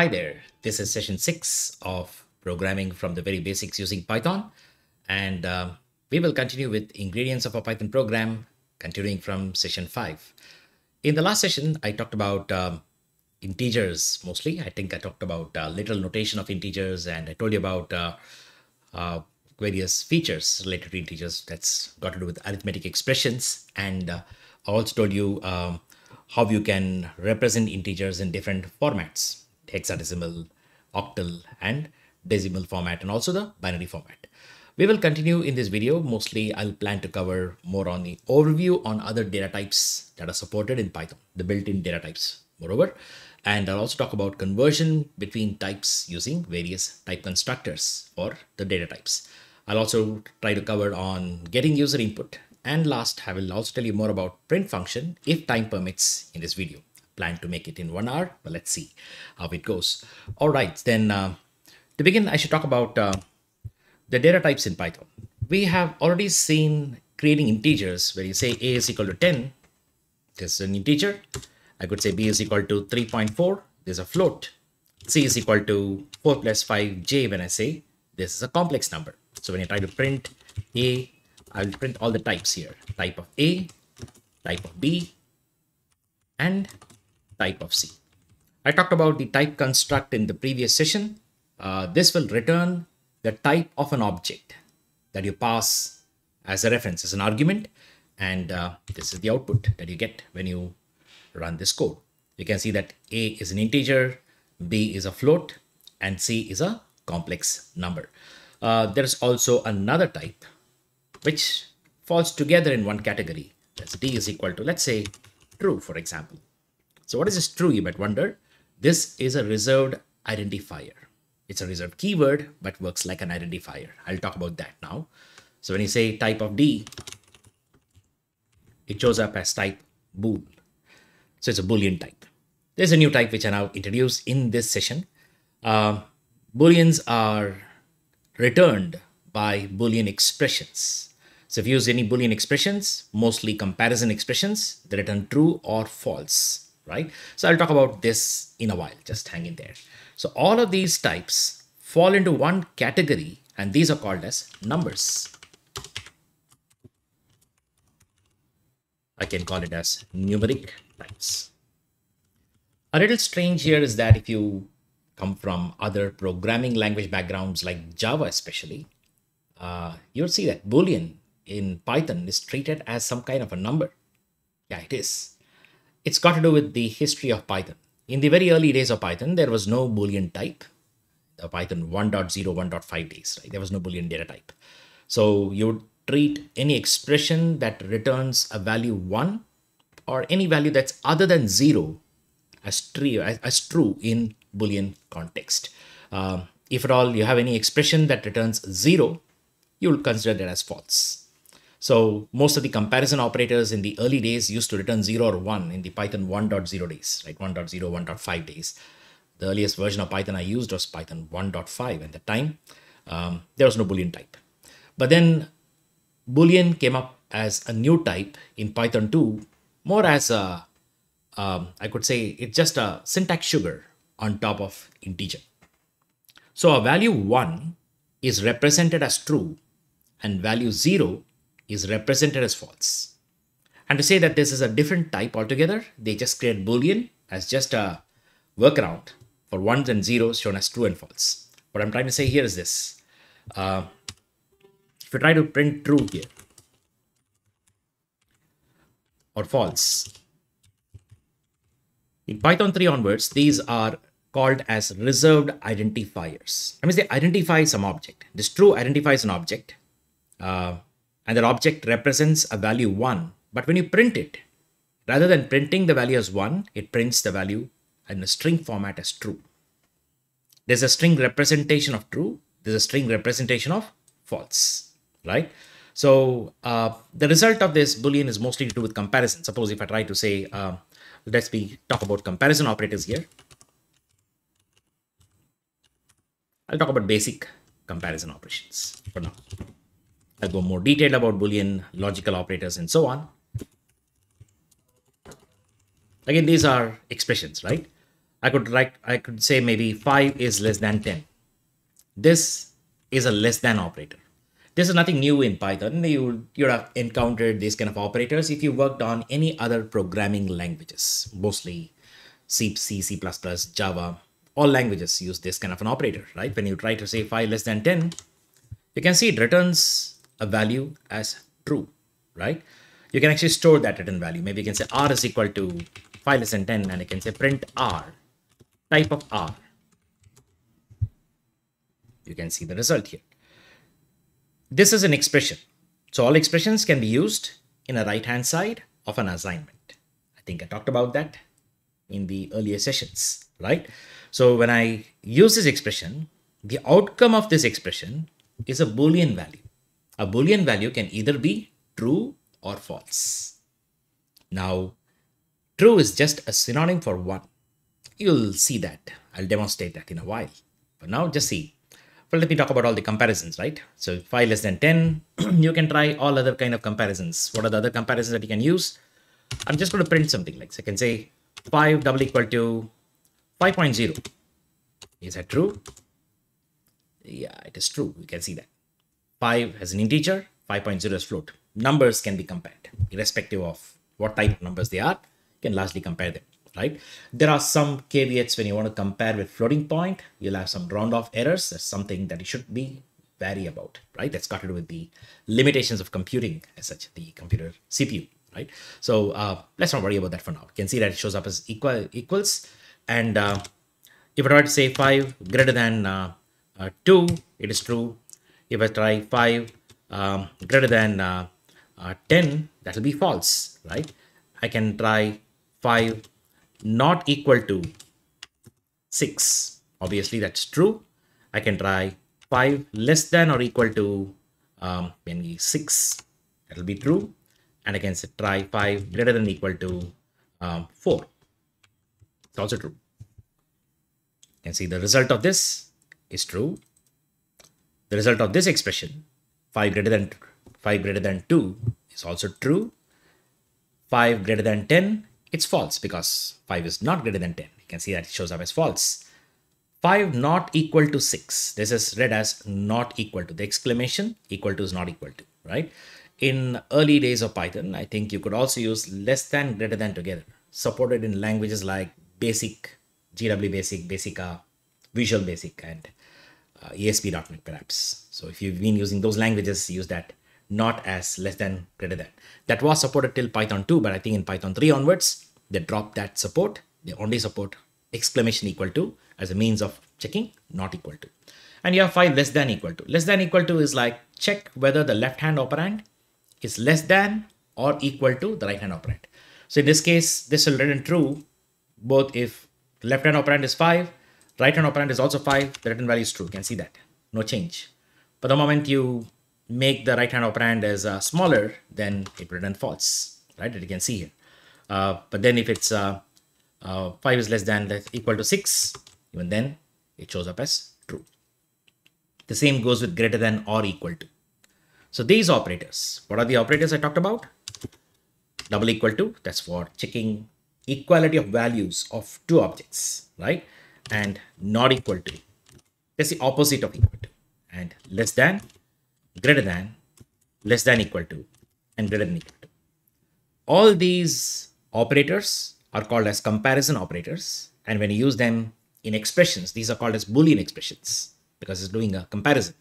Hi there, this is session 6 of programming from the very basics using Python and uh, we will continue with ingredients of a Python program continuing from session 5. In the last session I talked about um, integers mostly. I think I talked about uh, literal notation of integers and I told you about uh, uh, various features related to integers that's got to do with arithmetic expressions and uh, I also told you um, how you can represent integers in different formats hexadecimal, octal, and decimal format, and also the binary format. We will continue in this video. Mostly, I'll plan to cover more on the overview on other data types that are supported in Python, the built-in data types, moreover. And I'll also talk about conversion between types using various type constructors for the data types. I'll also try to cover on getting user input. And last, I will also tell you more about print function if time permits in this video plan to make it in one hour, but let's see how it goes. All right, then uh, to begin, I should talk about uh, the data types in Python. We have already seen creating integers where you say a is equal to 10, this is an integer. I could say b is equal to 3.4, there's a float. c is equal to 4 plus 5j when I say this is a complex number. So when you try to print a, I'll print all the types here. Type of a, type of b, and type of C. I talked about the type construct in the previous session. Uh, this will return the type of an object that you pass as a reference, as an argument. And uh, this is the output that you get when you run this code. You can see that A is an integer, B is a float, and C is a complex number. Uh, there's also another type which falls together in one category. That's D is equal to, let's say, true, for example. So what is this true, you might wonder? This is a reserved identifier. It's a reserved keyword, but works like an identifier. I'll talk about that now. So when you say type of D, it shows up as type bool. So it's a boolean type. There's a new type which I now introduce in this session. Uh, booleans are returned by boolean expressions. So if you use any boolean expressions, mostly comparison expressions, they return true or false right? So I'll talk about this in a while, just hang in there. So all of these types fall into one category and these are called as numbers. I can call it as numeric types. A little strange here is that if you come from other programming language backgrounds like Java especially, uh, you'll see that Boolean in Python is treated as some kind of a number. Yeah, it is it's got to do with the history of Python. In the very early days of Python, there was no Boolean type. The Python 1.0, 1.5 days, right? There was no Boolean data type. So you would treat any expression that returns a value 1 or any value that's other than 0 as, true, as, as true in Boolean context. Um, if at all you have any expression that returns 0, you will consider that as false. So most of the comparison operators in the early days used to return 0 or 1 in the Python 1.0 days, like 1.0, 1.5 days. The earliest version of Python I used was Python 1.5 at the time. Um, there was no Boolean type. But then Boolean came up as a new type in Python 2, more as a, um, I could say it's just a syntax sugar on top of integer. So a value 1 is represented as true and value 0 is represented as false. And to say that this is a different type altogether, they just create boolean as just a workaround for ones and zeros shown as true and false. What I'm trying to say here is this. Uh, if you try to print true here or false, in Python 3 onwards, these are called as reserved identifiers. That means they identify some object. This true identifies an object. Uh, and that object represents a value 1. But when you print it, rather than printing the value as 1, it prints the value in a string format as true. There's a string representation of true, there's a string representation of false, right? So uh, the result of this boolean is mostly to do with comparison. Suppose if I try to say, uh, let's be talk about comparison operators here. I'll talk about basic comparison operations for now. I'll go more detailed about Boolean logical operators and so on. Again, these are expressions, right? I could write, I could say maybe 5 is less than 10. This is a less than operator. This is nothing new in Python. You, you would have encountered these kind of operators if you worked on any other programming languages, mostly C, C, C++, Java, all languages use this kind of an operator, right? When you try to say 5 less than 10, you can see it returns a value as true, right? You can actually store that return value. Maybe you can say r is equal to 5 less than 10 and you can say print r, type of r. You can see the result here. This is an expression. So all expressions can be used in a right hand side of an assignment. I think I talked about that in the earlier sessions, right? So when I use this expression, the outcome of this expression is a Boolean value. A Boolean value can either be true or false. Now, true is just a synonym for one. You'll see that. I'll demonstrate that in a while. But now just see. Well, let me talk about all the comparisons, right? So if 5 less than 10, you can try all other kind of comparisons. What are the other comparisons that you can use? I'm just going to print something like, so I can say 5 double equal to 5.0. Is that true? Yeah, it is true. You can see that. 5 has an integer, 5.0 is float. Numbers can be compared, irrespective of what type of numbers they are. You can largely compare them, right? There are some caveats when you want to compare with floating point. You'll have some round off errors. That's something that you should be wary about, right? That's got to do with the limitations of computing as such, the computer CPU, right? So uh, let's not worry about that for now. You can see that it shows up as equal equals. And uh, if I try to say 5 greater than uh, uh, 2, it is true. If I try 5 um, greater than uh, uh, 10, that will be false, right? I can try 5 not equal to 6. Obviously, that's true. I can try 5 less than or equal to um, maybe 6. That will be true. And I can say, try 5 greater than equal to um, 4. It's also true. You can see the result of this is true. The result of this expression, 5 greater than 5 greater than 2 is also true. 5 greater than 10, it's false because 5 is not greater than 10. You can see that it shows up as false. 5 not equal to 6. This is read as not equal to. The exclamation equal to is not equal to, right? In early days of Python, I think you could also use less than greater than together. Supported in languages like BASIC, GW Basic, Basica, Visual Basic, and uh, ASP.NET perhaps. So if you've been using those languages, use that not as less than greater than. That was supported till Python 2, but I think in Python 3 onwards, they dropped that support. They only support exclamation equal to as a means of checking not equal to. And you have 5 less than equal to. Less than equal to is like check whether the left hand operand is less than or equal to the right hand operand. So in this case, this will return true both if left hand operand is 5 Right hand operand is also 5. The return value is true. You can see that. No change. But the moment you make the right hand operand as uh, smaller, then it will return false. Right? That you can see here. Uh, but then if it's uh, uh 5 is less than equal to 6, even then it shows up as true. The same goes with greater than or equal to. So these operators, what are the operators I talked about? Double equal to, that's for checking equality of values of two objects, right? And not equal to. That's the opposite of equal to. And less than, greater than, less than equal to, and greater than equal to. All these operators are called as comparison operators. And when you use them in expressions, these are called as Boolean expressions because it's doing a comparison.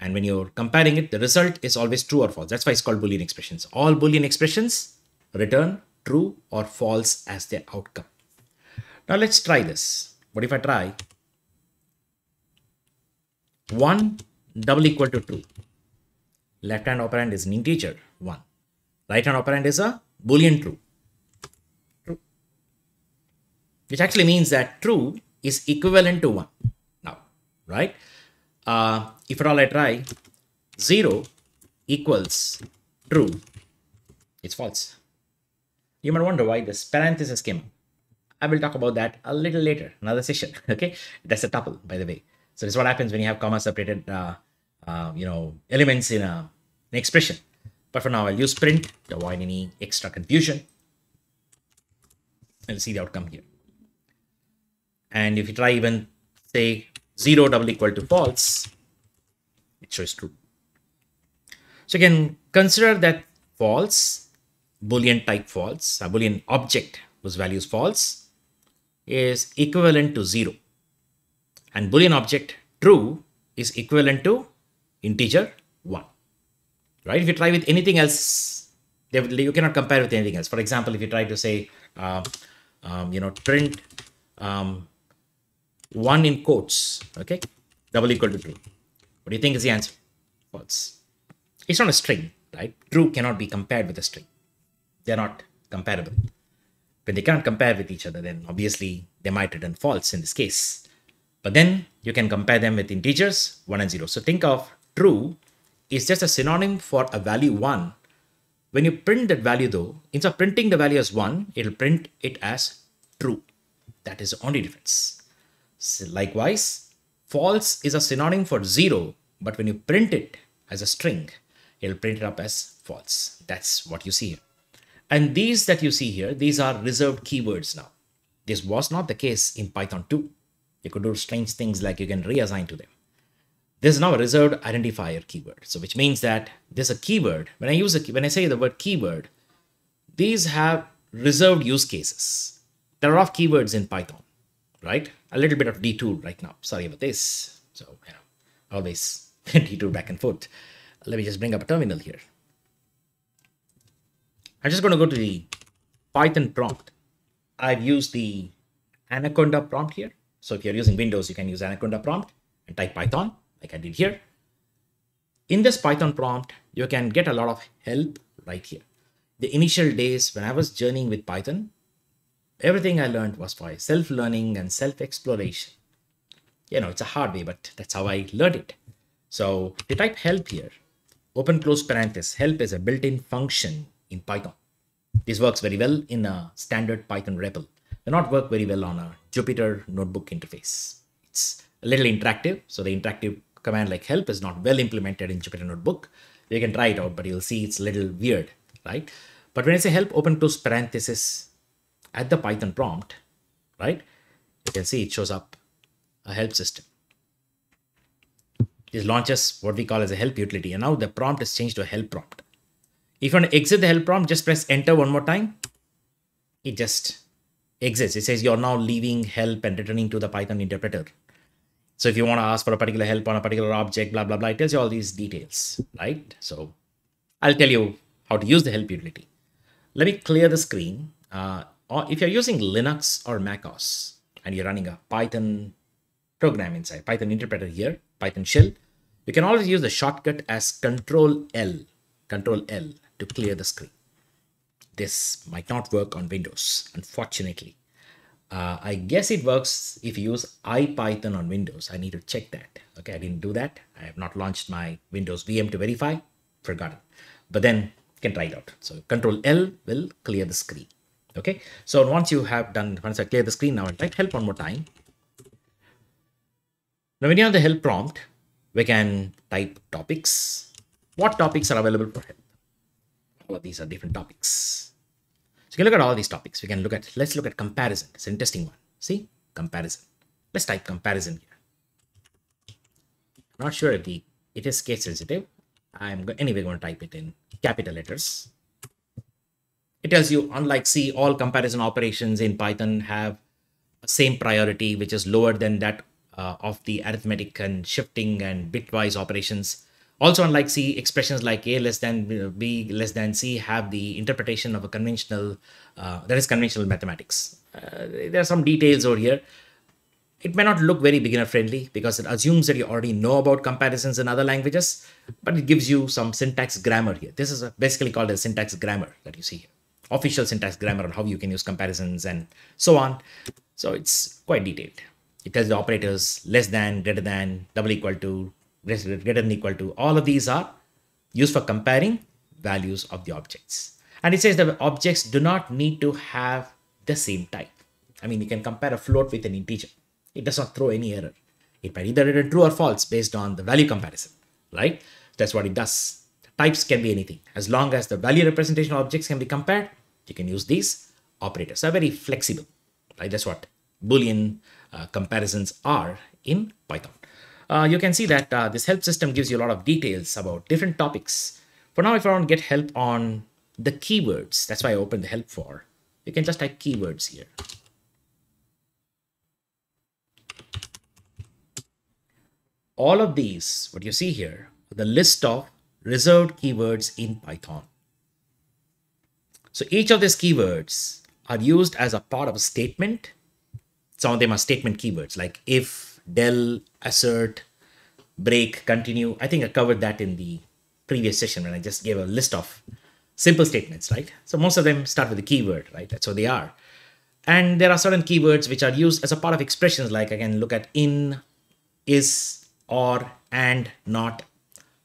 And when you're comparing it, the result is always true or false. That's why it's called Boolean expressions. All Boolean expressions return true or false as their outcome. Now let's try this. What if I try 1 double equal to 2? Left hand operand is an integer 1. Right hand operand is a boolean true. True. Which actually means that true is equivalent to 1 now, right? Uh, if at all I try 0 equals true, it's false. You might wonder why this parenthesis came up. I will talk about that a little later, another session. Okay, that's a tuple, by the way. So this is what happens when you have comma separated, uh, uh, you know, elements in a, an expression. But for now, I'll use print to avoid any extra confusion. And see the outcome here. And if you try even say 0 double equal to false, it shows true. So you can consider that false, boolean type false, a boolean object whose value is false is equivalent to 0. And boolean object true is equivalent to integer 1. Right? If you try with anything else, you cannot compare with anything else. For example, if you try to say, uh, um, you know, print um, 1 in quotes, okay, double equal to true. What do you think is the answer? False. It's not a string, right? True cannot be compared with a string. They're not comparable. When they can't compare with each other, then obviously they might return false in this case. But then you can compare them with integers 1 and 0. So think of true is just a synonym for a value 1. When you print that value though, instead of printing the value as 1, it'll print it as true. That is the only difference. So likewise, false is a synonym for 0, but when you print it as a string, it'll print it up as false. That's what you see here. And these that you see here, these are reserved keywords now. This was not the case in Python 2. You could do strange things like you can reassign to them. This is now a reserved identifier keyword. So which means that there's a keyword. When I use a when I say the word keyword, these have reserved use cases. There are of keywords in Python, right? A little bit of detour right now. Sorry about this. So yeah, always detour back and forth. Let me just bring up a terminal here. I'm just going to go to the Python prompt. I've used the Anaconda prompt here. So if you're using Windows, you can use Anaconda prompt and type Python like I did here. In this Python prompt, you can get a lot of help right here. The initial days when I was journeying with Python, everything I learned was by self-learning and self-exploration. You know, it's a hard way, but that's how I learned it. So to type help here, open close parenthesis, help is a built-in function in Python. This works very well in a standard Python REPL. May not work very well on a Jupyter notebook interface. It's a little interactive, so the interactive command like help is not well implemented in Jupyter Notebook. You can try it out, but you'll see it's a little weird, right? But when I say help, open close parenthesis at the Python prompt, right? You can see it shows up a help system. This launches what we call as a help utility. And now the prompt is changed to a help prompt. If you want to exit the help prompt, just press enter one more time. It just exits. It says you're now leaving help and returning to the Python interpreter. So if you want to ask for a particular help on a particular object, blah, blah, blah, it tells you all these details, right? So I'll tell you how to use the help utility. Let me clear the screen. Uh, if you're using Linux or macOS and you're running a Python program inside, Python interpreter here, Python shell, you can always use the shortcut as Control L, Control L to clear the screen. This might not work on Windows, unfortunately. Uh, I guess it works if you use IPython on Windows. I need to check that. Okay, I didn't do that. I have not launched my Windows VM to verify. Forgotten. But then you can try it out. So Control L will clear the screen. Okay, so once you have done, once I clear the screen now, I'll type help one more time. Now when you're on the help prompt, we can type topics. What topics are available for help? All of these are different topics. So you can look at all these topics. We can look at, let's look at comparison. It's an interesting one. See, comparison. Let's type comparison here. Not sure if the, it is case sensitive. I'm anyway going to type it in capital letters. It tells you, unlike C, all comparison operations in Python have same priority, which is lower than that uh, of the arithmetic and shifting and bitwise operations. Also, unlike C, expressions like A less than B less than C have the interpretation of a conventional, uh, that is conventional mathematics. Uh, there are some details over here. It may not look very beginner friendly because it assumes that you already know about comparisons in other languages, but it gives you some syntax grammar here. This is basically called a syntax grammar that you see here. Official syntax grammar on how you can use comparisons and so on. So it's quite detailed. It tells the operators less than, greater than, double equal to, greater than equal to. All of these are used for comparing values of the objects. And it says the objects do not need to have the same type. I mean, you can compare a float with an integer. It does not throw any error. It might either return true or false based on the value comparison, right? That's what it does. Types can be anything. As long as the value representation objects can be compared, you can use these operators. They're very flexible, right? That's what Boolean uh, comparisons are in Python. Uh, you can see that uh, this help system gives you a lot of details about different topics. For now, if I want to get help on the keywords, that's why I opened the help for, you can just type keywords here. All of these, what you see here, the list of reserved keywords in Python. So each of these keywords are used as a part of a statement. Some of them are statement keywords like if, del, assert, break, continue. I think I covered that in the previous session when I just gave a list of simple statements, right? So most of them start with a keyword, right? That's what they are. And there are certain keywords which are used as a part of expressions like I can look at in, is, or, and, not.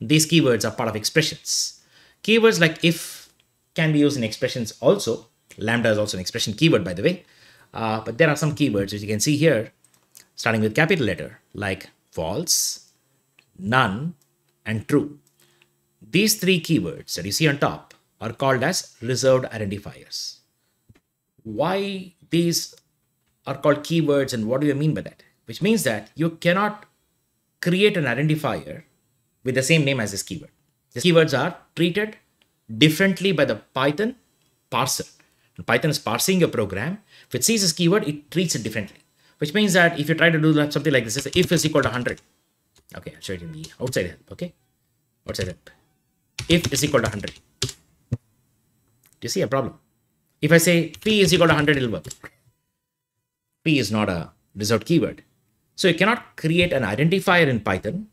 These keywords are part of expressions. Keywords like if can be used in expressions also. Lambda is also an expression keyword, by the way. Uh, but there are some keywords which you can see here, starting with capital letter, like false, none, and true. These three keywords that you see on top are called as reserved identifiers. Why these are called keywords and what do you mean by that? Which means that you cannot create an identifier with the same name as this keyword. These keywords are treated differently by the Python parser. When Python is parsing your program. If it sees this keyword, it treats it differently. Which means that if you try to do something like this, if is equal to 100. Okay, I'll show it in the outside help. Okay, outside help. If is equal to 100. Do you see a problem? If I say p is equal to 100, it'll work. p is not a reserved keyword. So you cannot create an identifier in Python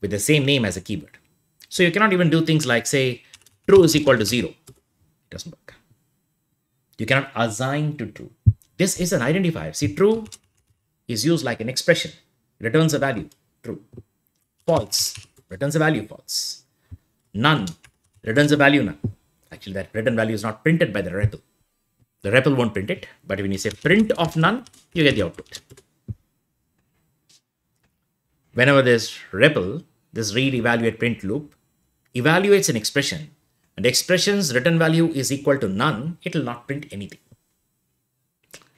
with the same name as a keyword. So you cannot even do things like say true is equal to zero. It doesn't work. You cannot assign to true. This is an identifier. See, true is used like an expression. Returns a value, true. False returns a value, false. None returns a value, none. Actually, that return value is not printed by the REPL. The REPL won't print it, but when you say print of none, you get the output. Whenever there's REPL, this read evaluate print loop evaluates an expression and expression's return value is equal to none, it will not print anything.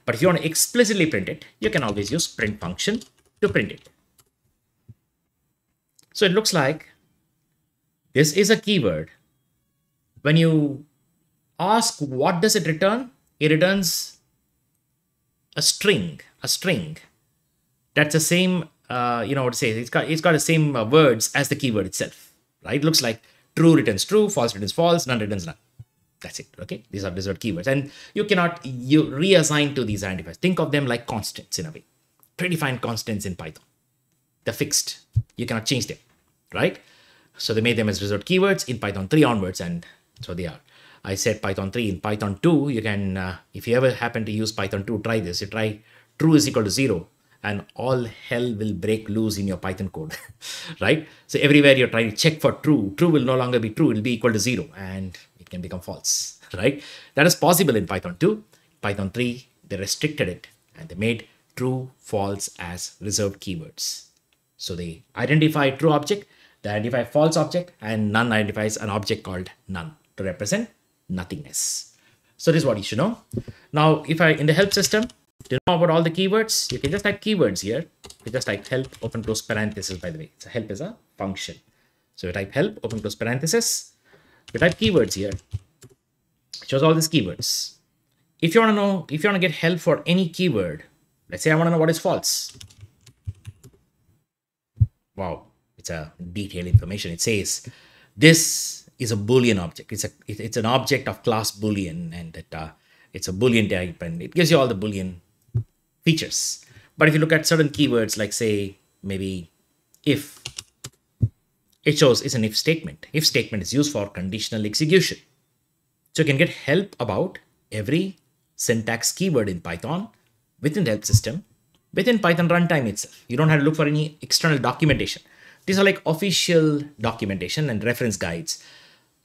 But if you want to explicitly print it, you can always use print function to print it. So it looks like this is a keyword. When you ask what does it return, it returns a string, a string. That's the same, uh, you know what to say, it's got, it's got the same uh, words as the keyword itself, right? It looks like true returns true, false returns false, none returns none. That's it. Okay. These are reserved keywords. And you cannot you reassign to these identifiers. Think of them like constants in a way. Predefined constants in Python. They're fixed. You cannot change them. Right? So they made them as reserved keywords in Python 3 onwards, and so they are. I said Python 3. In Python 2, you can, uh, if you ever happen to use Python 2, try this. You try true is equal to 0 and all hell will break loose in your Python code, right? So everywhere you're trying to check for true, true will no longer be true, it'll be equal to zero and can become false, right? That is possible in Python 2. Python 3, they restricted it and they made true, false as reserved keywords. So they identify true object, they identify false object, and none identifies an object called none to represent nothingness. So this is what you should know. Now, if I in the help system, to know about all the keywords, you can just type keywords here. You just type help, open close parenthesis, by the way. So help is a function. So you type help, open close parenthesis. You type keywords here. It shows all these keywords. If you want to know, if you want to get help for any keyword, let's say I want to know what is false. Wow, it's a detailed information. It says this is a boolean object. It's a it's an object of class boolean, and that uh, it's a boolean type, and it gives you all the boolean features. But if you look at certain keywords, like say maybe if, it shows it's an if statement. If statement is used for conditional execution. So you can get help about every syntax keyword in Python within the help system, within Python runtime itself. You don't have to look for any external documentation. These are like official documentation and reference guides.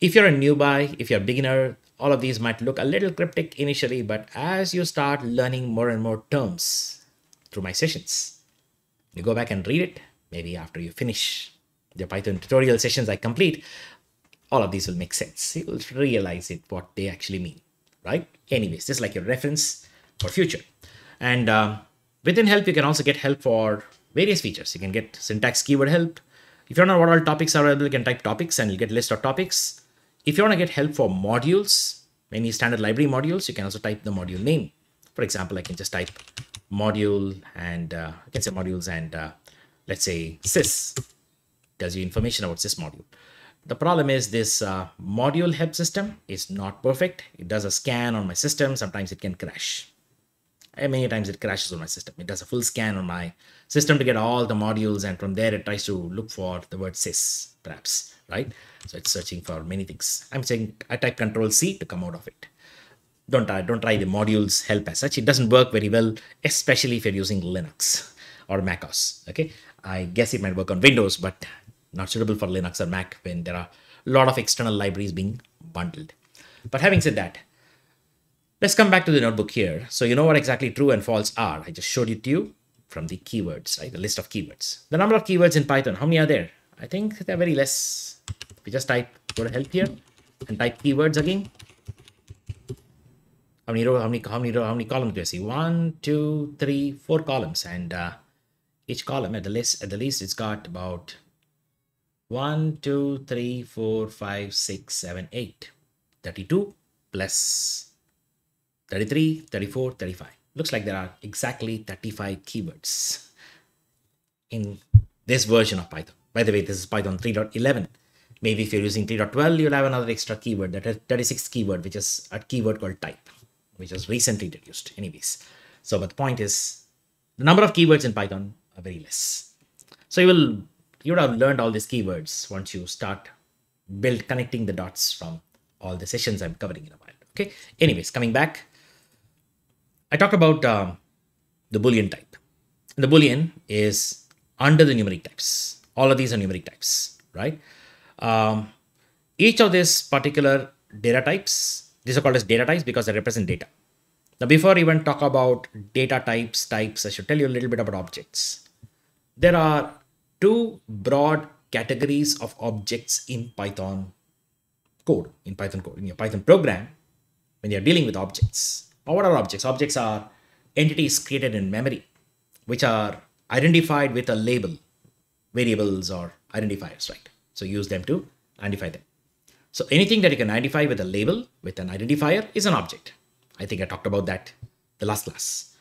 If you're a newbie, if you're a beginner, all of these might look a little cryptic initially, but as you start learning more and more terms through my sessions, you go back and read it. Maybe after you finish the Python tutorial sessions I complete, all of these will make sense. You'll realize it, what they actually mean, right? Anyways, is like your reference for future. And uh, Within help, you can also get help for various features. You can get syntax keyword help. If you don't know what all topics are available, you can type topics and you'll get list of topics. If you want to get help for modules, any standard library modules, you can also type the module name. For example, I can just type module and uh, I can say modules and uh, let's say sys tells you information about sys module. The problem is this uh, module help system is not perfect. It does a scan on my system. Sometimes it can crash. And many times it crashes on my system. It does a full scan on my system to get all the modules. And from there, it tries to look for the word sys, perhaps, right? So it's searching for many things. I'm saying I type control C to come out of it. Don't try, don't try the modules help as such. It doesn't work very well, especially if you're using Linux or macOS. Okay. I guess it might work on Windows, but not suitable for Linux or Mac when there are a lot of external libraries being bundled. But having said that, let's come back to the notebook here. So you know what exactly true and false are. I just showed it to you from the keywords, right? The list of keywords. The number of keywords in Python, how many are there? I think they're very less. We just type, go to help here and type keywords again. How many row, how many, how many row, how many columns do I see? One, two, three, four columns. And uh, each column at the list, at the least, it's got about 1, 2, 3, 4, 5, 6, 7, 8. 32 plus 33, 34, 35. Looks like there are exactly 35 keywords in this version of Python. By the way, this is Python 3.11. Maybe if you're using 3.12, you'll have another extra keyword, that is 36 keyword, which is a keyword called type, which was recently introduced anyways. So, but the point is, the number of keywords in Python are very less. So you will you would have learned all these keywords once you start build connecting the dots from all the sessions I'm covering in a while. Okay. Anyways, coming back, I talked about um, the Boolean type. The Boolean is under the numeric types. All of these are numeric types, right? Um, each of these particular data types, these are called as data types because they represent data. Now, before even talk about data types, types, I should tell you a little bit about objects. There are two broad categories of objects in Python code, in Python code, in your Python program, when you're dealing with objects. Or what are objects? Objects are entities created in memory, which are identified with a label, variables or identifiers, right? So use them to identify them. So anything that you can identify with a label, with an identifier is an object. I think I talked about that the last class.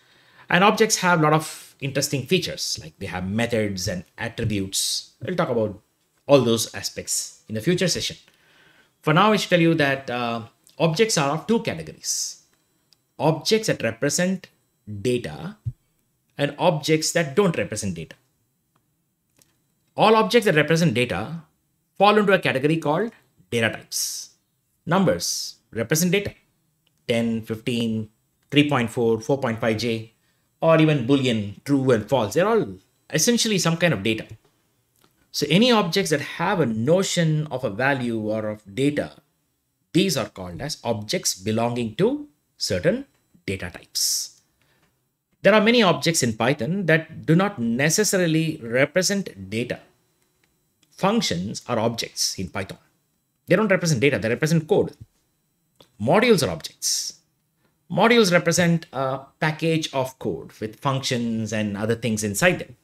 And objects have a lot of interesting features like they have methods and attributes. We'll talk about all those aspects in a future session. For now, I should tell you that uh, objects are of two categories. Objects that represent data and objects that don't represent data. All objects that represent data fall into a category called data types. Numbers represent data 10, 15, 3.4, 4.5J, or even Boolean, true and false. They're all essentially some kind of data. So any objects that have a notion of a value or of data, these are called as objects belonging to certain data types. There are many objects in Python that do not necessarily represent data. Functions are objects in Python. They don't represent data, they represent code. Modules are objects. Modules represent a package of code with functions and other things inside them,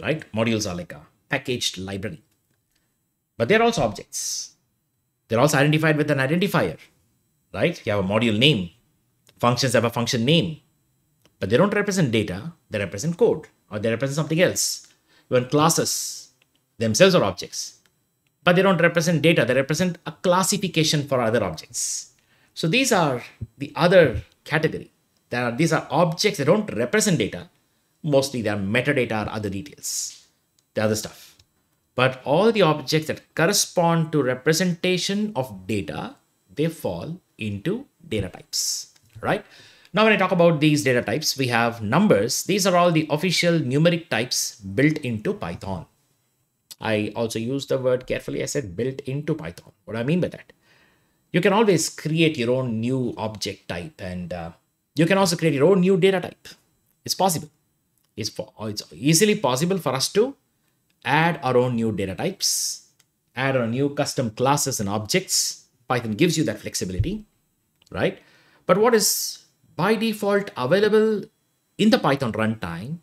right? Modules are like a packaged library, but they're also objects. They're also identified with an identifier, right? You have a module name. Functions have a function name, but they don't represent data. They represent code or they represent something else. Even classes themselves are objects, but they don't represent data. They represent a classification for other objects. So these are the other category. There are, these are objects that don't represent data. Mostly they are metadata or other details, the other stuff. But all the objects that correspond to representation of data, they fall into data types, right? Now, when I talk about these data types, we have numbers. These are all the official numeric types built into Python. I also use the word carefully. I said built into Python. What do I mean by that? You can always create your own new object type and uh, you can also create your own new data type. It's possible. It's, for, it's easily possible for us to add our own new data types, add our new custom classes and objects. Python gives you that flexibility, right? But what is by default available in the Python runtime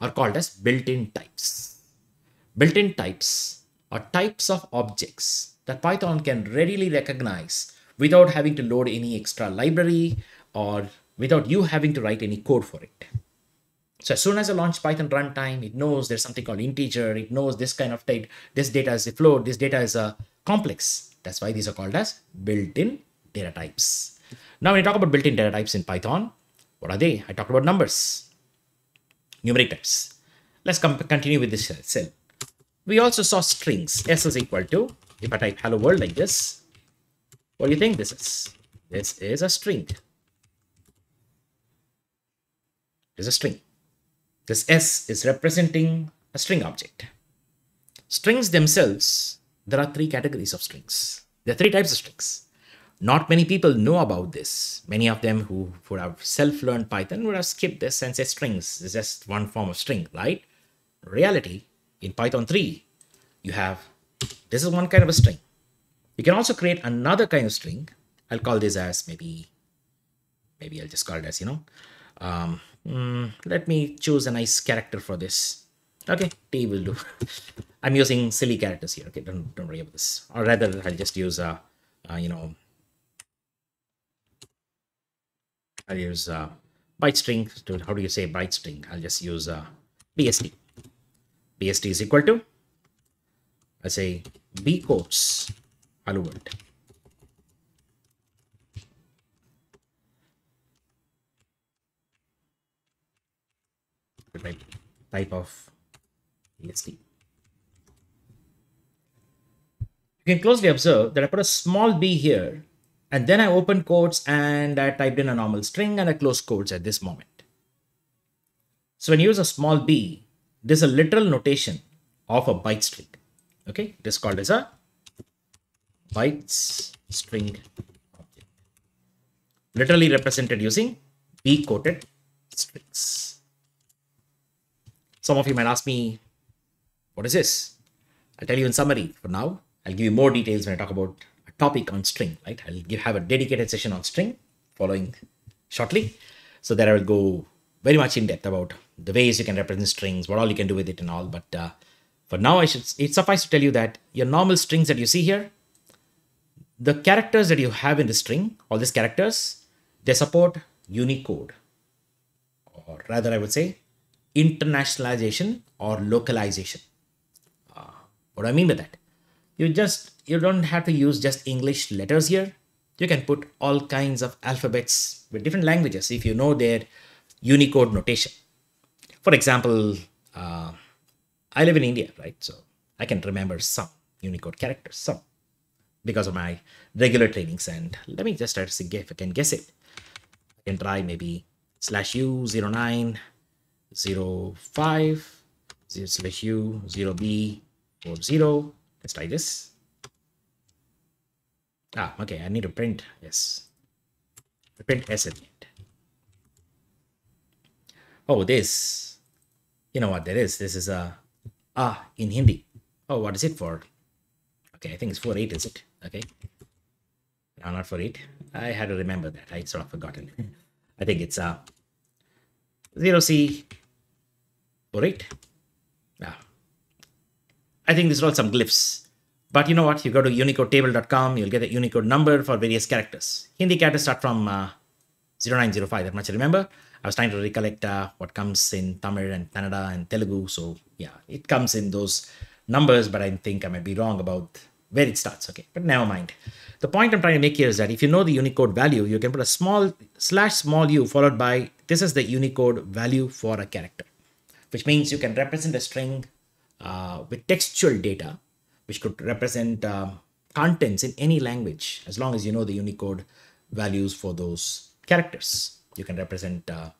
are called as built-in types. Built-in types are types of objects that Python can readily recognize without having to load any extra library or without you having to write any code for it. So as soon as I launch Python runtime, it knows there's something called integer. It knows this kind of type, this data is a float, this data is a complex. That's why these are called as built-in data types. Now, when we talk about built-in data types in Python, what are they? I talked about numbers, numeric types. Let's come continue with this cell. We also saw strings. S is equal to, if I type hello world like this, what do you think this is? This is a string. This is a string. This S is representing a string object. Strings themselves, there are three categories of strings. There are three types of strings. Not many people know about this. Many of them who would have self-learned Python would have skipped this and say strings is just one form of string, right? Reality, in Python 3, you have, this is one kind of a string. You can also create another kind of string. I'll call this as maybe, maybe I'll just call it as, you know, um, Mm, let me choose a nice character for this. Okay, T will do. I'm using silly characters here. Okay, don't don't worry about this. Or rather, I'll just use uh, uh you know, I'll use uh, byte string. To how do you say byte string? I'll just use uh, BST. BST is equal to. I say B quotes hello world. type, of BST. You can closely observe that I put a small b here and then I open quotes and I typed in a normal string and I close quotes at this moment. So when you use a small b, this is a literal notation of a byte string. Okay, it is called as a bytes string object. Literally represented using b quoted strings. Some of you might ask me, what is this? I'll tell you in summary for now. I'll give you more details when I talk about a topic on string, right? I'll give, have a dedicated session on string following shortly. So there I will go very much in depth about the ways you can represent strings, what all you can do with it and all. But uh, for now, I should it suffice to tell you that your normal strings that you see here, the characters that you have in the string, all these characters, they support Unicode. Or rather, I would say internationalization or localization. Uh, what do I mean by that? You just you don't have to use just English letters here. You can put all kinds of alphabets with different languages if you know their Unicode notation. For example, uh, I live in India, right? So I can remember some Unicode characters, some because of my regular trainings. And let me just try to see if I can guess it. I can try maybe slash u 09 5, 0 slash u, 0 b, 4, 0. Let's try this. Ah, okay, I need to print, yes. Print S at the end. Oh, this. You know what that is? This is a ah in Hindi. Oh, what is it for? Okay, I think it's for 8, is it? Okay. No, not for 8. I had to remember that. I sort of forgotten. I think it's uh 0C for 8. Yeah. I think these are all some glyphs. But you know what? You go to unicodetable.com, you'll get a Unicode number for various characters. Hindi characters start from uh, 0905, that much I remember. I was trying to recollect uh, what comes in Tamil and Kannada and Telugu. So yeah, it comes in those numbers, but I think I might be wrong about where it starts. Okay, but never mind. The point I'm trying to make here is that if you know the Unicode value, you can put a small slash small u followed by this is the Unicode value for a character which means you can represent a string uh, with textual data, which could represent uh, contents in any language, as long as you know the Unicode values for those characters. You can represent uh,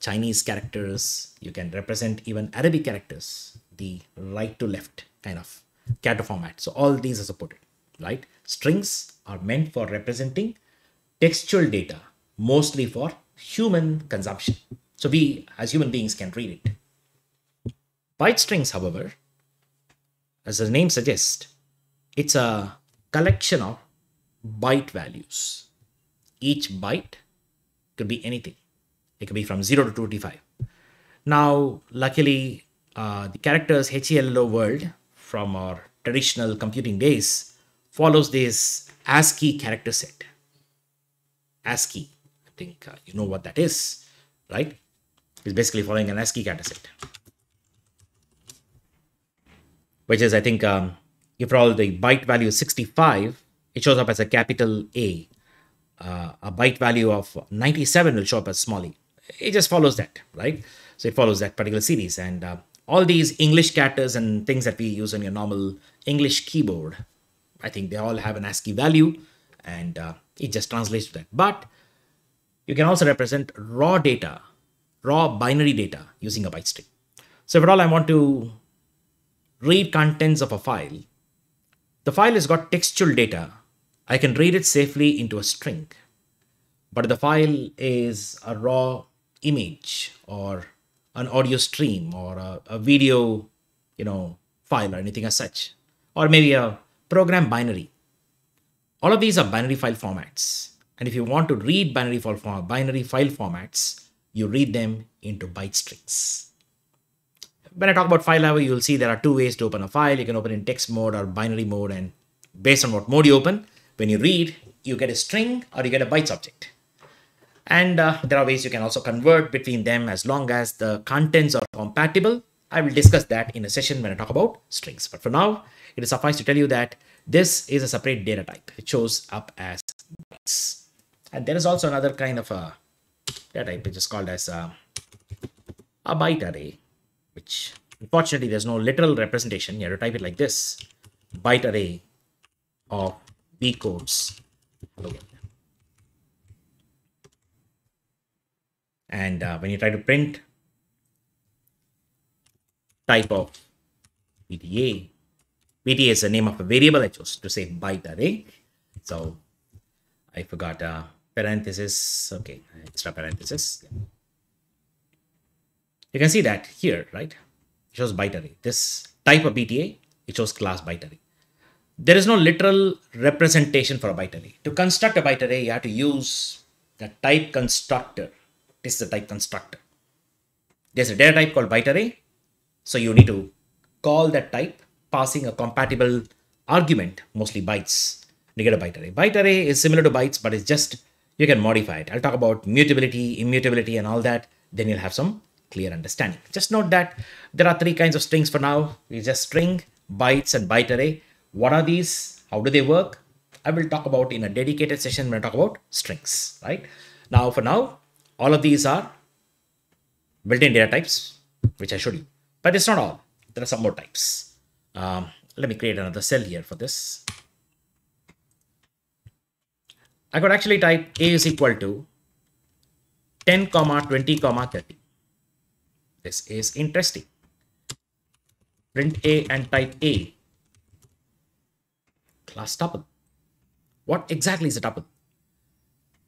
Chinese characters, you can represent even Arabic characters, the right to left kind of character format. So all these are supported, right? Strings are meant for representing textual data, mostly for human consumption. So we as human beings can read it. Byte strings, however, as the name suggests, it's a collection of byte values. Each byte could be anything. It could be from 0 to 255. Now, luckily, uh, the characters HELLO world from our traditional computing days follows this ASCII character set. ASCII, I think uh, you know what that is, right? It's basically following an ASCII character set, which is, I think, um, if all the byte value is 65, it shows up as a capital A. Uh, a byte value of 97 will show up as small e. It just follows that, right? So it follows that particular series. And uh, all these English characters and things that we use on your normal English keyboard, I think they all have an ASCII value and uh, it just translates to that. But you can also represent raw data, raw binary data using a byte string. So if at all I want to read contents of a file, the file has got textual data. I can read it safely into a string. But the file is a raw image or an audio stream or a, a video, you know, file or anything as such, or maybe a program binary. All of these are binary file formats. And if you want to read binary file, form, binary file formats, you read them into byte strings. When I talk about file library, you'll see there are two ways to open a file. You can open in text mode or binary mode. And based on what mode you open, when you read, you get a string or you get a bytes object. And uh, there are ways you can also convert between them as long as the contents are compatible. I will discuss that in a session when I talk about strings. But for now, it is suffice to tell you that this is a separate data type. It shows up as bytes. And there is also another kind of a data type which is called as a, a byte array, which unfortunately there's no literal representation. You have to type it like this, byte array of B codes. And uh, when you try to print type of BTA, BTA is the name of a variable. I chose to say byte array. So I forgot uh, parenthesis. Okay, extra parenthesis. You can see that here, right? It shows byte array. This type of BTA, it shows class byte array. There is no literal representation for a byte array. To construct a byte array, you have to use the type constructor. This is the type constructor. There's a data type called byte array. So you need to call that type passing a compatible argument, mostly bytes, to get a byte array. Byte array is similar to bytes, but it's just, you can modify it. I'll talk about mutability, immutability, and all that. Then you'll have some clear understanding. Just note that there are three kinds of strings for now. We just string, bytes, and byte array. What are these? How do they work? I will talk about in a dedicated session when I talk about strings, right? Now, for now, all of these are built-in data types, which I showed you. But it's not all. There are some more types. Um, let me create another cell here for this. I could actually type a is equal to 10 comma 20 comma 30. This is interesting. Print a and type a. Class tuple. What exactly is a tuple?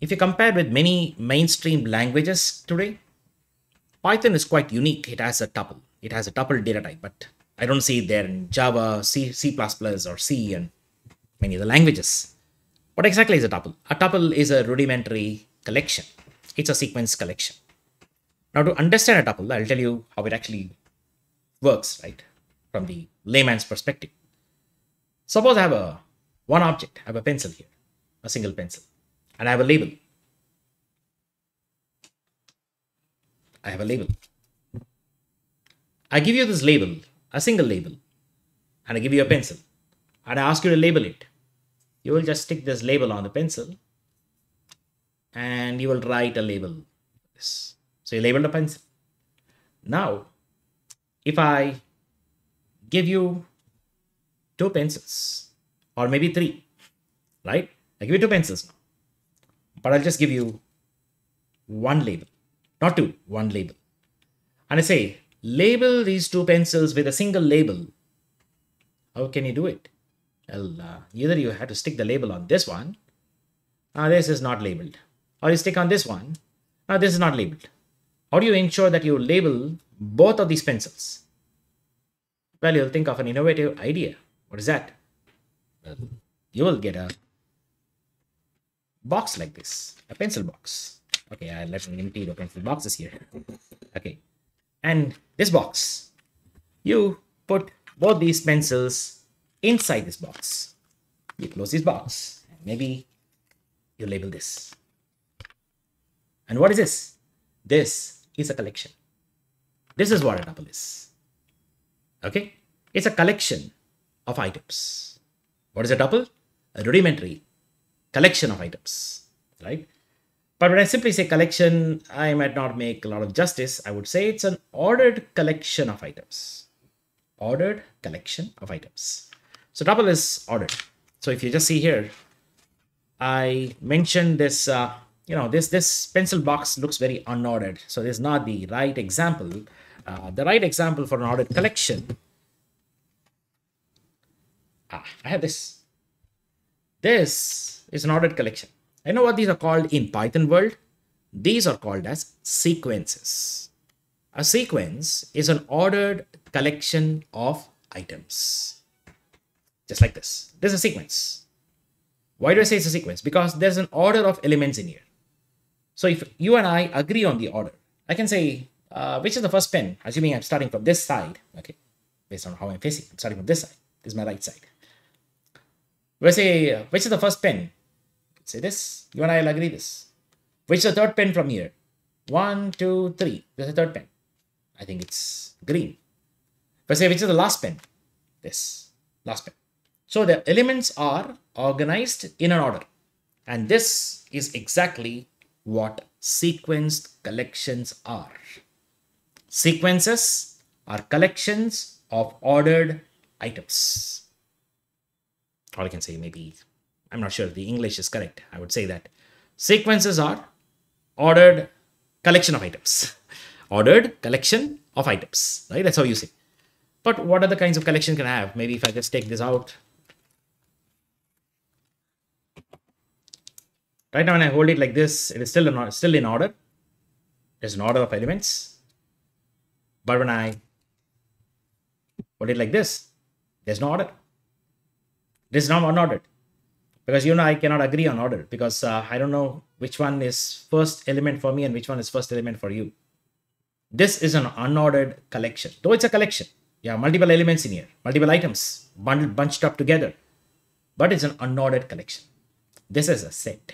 If you compare with many mainstream languages today, Python is quite unique. It has a tuple. It has a tuple data type, but I don't see it there in Java, C, C++, or C, and many other languages. What exactly is a tuple? A tuple is a rudimentary collection. It's a sequence collection. Now, to understand a tuple, I'll tell you how it actually works, right? From the layman's perspective. Suppose I have a one object, I have a pencil here, a single pencil, and I have a label. I have a label. I give you this label, a single label, and I give you a pencil, and I ask you to label it. You will just stick this label on the pencil, and you will write a label. So you labeled a pencil. Now, if I give you two pencils, or maybe three, right? I give you two pencils now, but I'll just give you one label, not two, one label. And I say, label these two pencils with a single label. How can you do it? Well, uh, either you have to stick the label on this one, uh, this is not labeled, or you stick on this one, uh, this is not labeled. How do you ensure that you label both of these pencils? Well, you'll think of an innovative idea. What is that? You will get a box like this, a pencil box. Okay, I left an empty the pencil boxes here. Okay, and this box, you put both these pencils inside this box. You close this box. Maybe you label this. And what is this? This is a collection. This is what a tuple is. Okay? It's a collection of items. What is a tuple? A rudimentary collection of items, right? But when I simply say collection, I might not make a lot of justice. I would say it's an ordered collection of items. Ordered collection of items. So tuple is ordered. So if you just see here, I mentioned this, uh, you know, this, this pencil box looks very unordered. So this is not the right example. Uh, the right example for an ordered collection. Ah, I have this. This is an ordered collection. I know what these are called in Python world. These are called as sequences. A sequence is an ordered collection of items. Just like this. This is a sequence. Why do I say it's a sequence? Because there's an order of elements in here. So if you and I agree on the order, I can say, uh, which is the first pen, assuming I'm starting from this side, okay, based on how I'm facing, I'm starting from this side. This is my right side. We say, uh, which is the first pen? Say this. You and I will agree this. Which is the third pen from here? One, two, three. There's a third pen. I think it's green. I say which is the last pen? This. Last pen. So the elements are organized in an order. And this is exactly what sequenced collections are. Sequences are collections of ordered items. All I can say maybe I'm not sure the English is correct. I would say that sequences are ordered collection of items. ordered collection of items, right? That's how you say. But what other kinds of collection can I have? Maybe if I just take this out. Right now when I hold it like this, it is still in, still in order. There's an order of elements. But when I hold it like this, there's no order. This is not unordered because you know I cannot agree on order because uh, I don't know which one is first element for me and which one is first element for you. This is an unordered collection, though it's a collection. You have multiple elements in here, multiple items bundled, bunched up together, but it's an unordered collection. This is a set.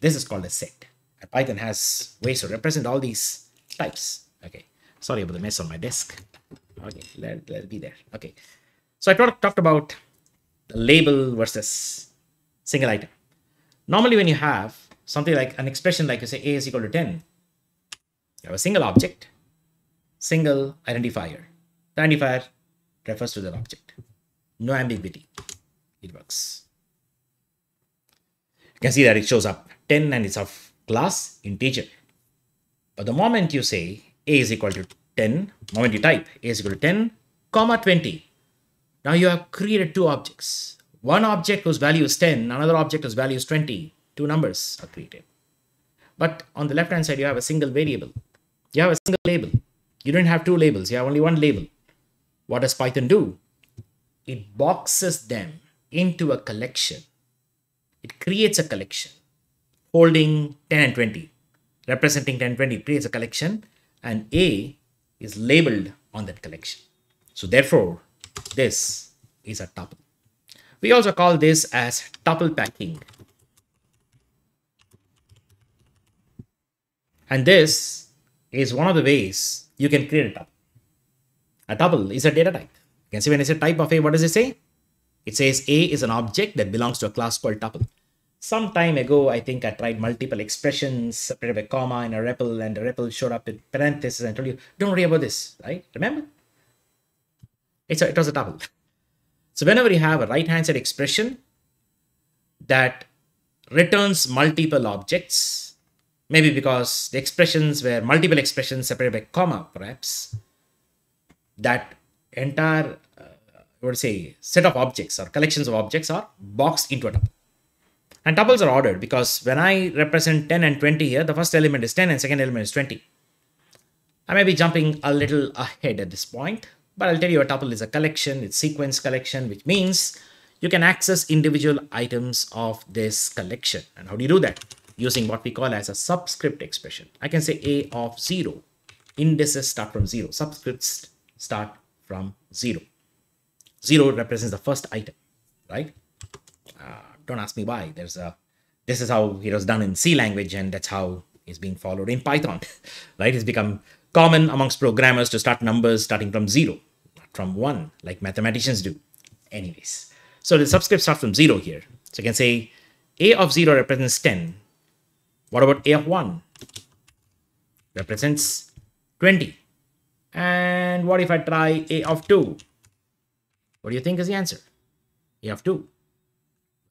This is called a set. And Python has ways to represent all these types. Okay, sorry about the mess on my desk. Okay, let, let it be there. Okay, so I talked about the label versus single item. Normally, when you have something like an expression like you say a is equal to 10, you have a single object, single identifier. The identifier refers to that object. No ambiguity. It works. You can see that it shows up 10 and it's of class integer. But the moment you say a is equal to 10, moment you type a is equal to 10, comma 20, now you have created two objects one object whose value is 10, another object whose value is 20. Two numbers are created. But on the left hand side, you have a single variable. You have a single label. You don't have two labels. You have only one label. What does Python do? It boxes them into a collection. It creates a collection holding 10 and 20. Representing 10 and 20 creates a collection and A is labeled on that collection. So therefore, this is a tuple. We also call this as tuple packing. And this is one of the ways you can create a tuple. A tuple is a data type. You can see when I say type of A, what does it say? It says A is an object that belongs to a class called tuple. Some time ago, I think I tried multiple expressions separated by comma in a REPL and the REPL showed up in parentheses and told you, don't worry about this, right? Remember? It's a, it was a tuple. So whenever you have a right-hand side expression that returns multiple objects, maybe because the expressions were multiple expressions separated by comma, perhaps, that entire, uh, I would say, set of objects or collections of objects are boxed into a tuple. And tuples are ordered because when I represent 10 and 20 here, the first element is 10 and second element is 20. I may be jumping a little ahead at this point, but I'll tell you a tuple is a collection, it's sequence collection, which means you can access individual items of this collection. And how do you do that? using what we call as a subscript expression. I can say A of 0. Indices start from 0. Subscripts start from 0. 0 represents the first item, right? Uh, don't ask me why. There's a this is how it was done in C language, and that's how it's being followed in Python, right? It's become common amongst programmers to start numbers starting from zero, not from one, like mathematicians do. Anyways, so the subscript starts from zero here. So you can say A of zero represents 10. What about A of one? Represents 20. And what if I try A of two? What do you think is the answer? A of two.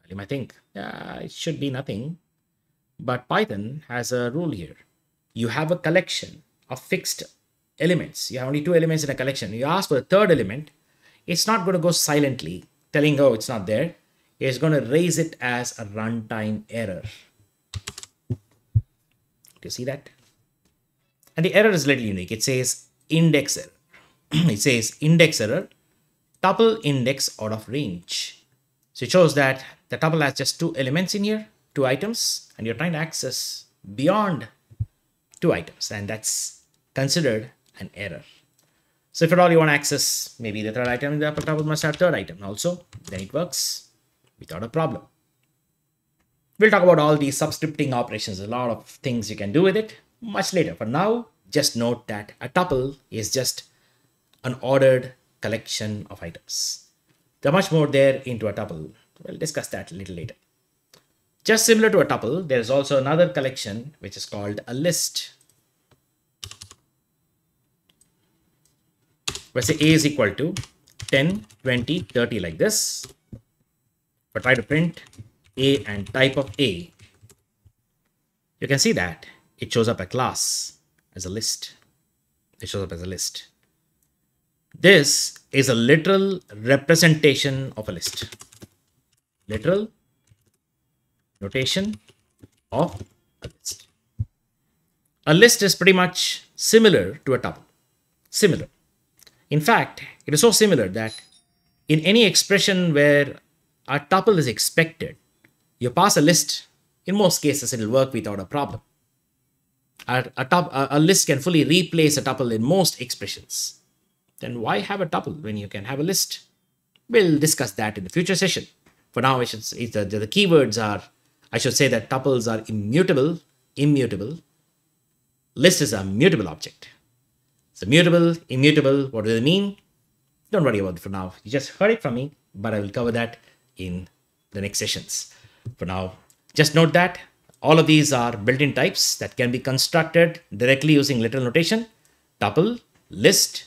Well, you might think, uh, it should be nothing. But Python has a rule here. You have a collection of fixed elements. You have only two elements in a collection. You ask for the third element, it's not going to go silently telling, oh, it's not there. It's going to raise it as a runtime error. Do you see that? And the error is little unique. It says index error. it says index error, tuple index out of range. So it shows that the tuple has just two elements in here, two items, and you're trying to access beyond two items, and that's considered an error. So if at all you want to access maybe the third item, in the upper tuple must have third item also, then it works without a problem. We'll talk about all these subscripting operations, a lot of things you can do with it much later. For now, just note that a tuple is just an ordered collection of items. There's much more there into a tuple. We'll discuss that a little later. Just similar to a tuple, there is also another collection which is called a list. Let's say A is equal to 10, 20, 30 like this. But try to print A and type of A. You can see that it shows up a class as a list. It shows up as a list. This is a literal representation of a list. Literal notation of a list. A list is pretty much similar to a tuple. Similar. In fact, it is so similar that in any expression where a tuple is expected, you pass a list, in most cases it will work without a problem. A, a, tup, a, a list can fully replace a tuple in most expressions. Then why have a tuple when you can have a list? We'll discuss that in the future session. For now, should, the, the keywords are, I should say that tuples are immutable, immutable. List is a mutable object. So mutable, immutable, what do they mean? Don't worry about it for now. You just heard it from me, but I will cover that in the next sessions. For now, just note that all of these are built-in types that can be constructed directly using literal notation, tuple, list,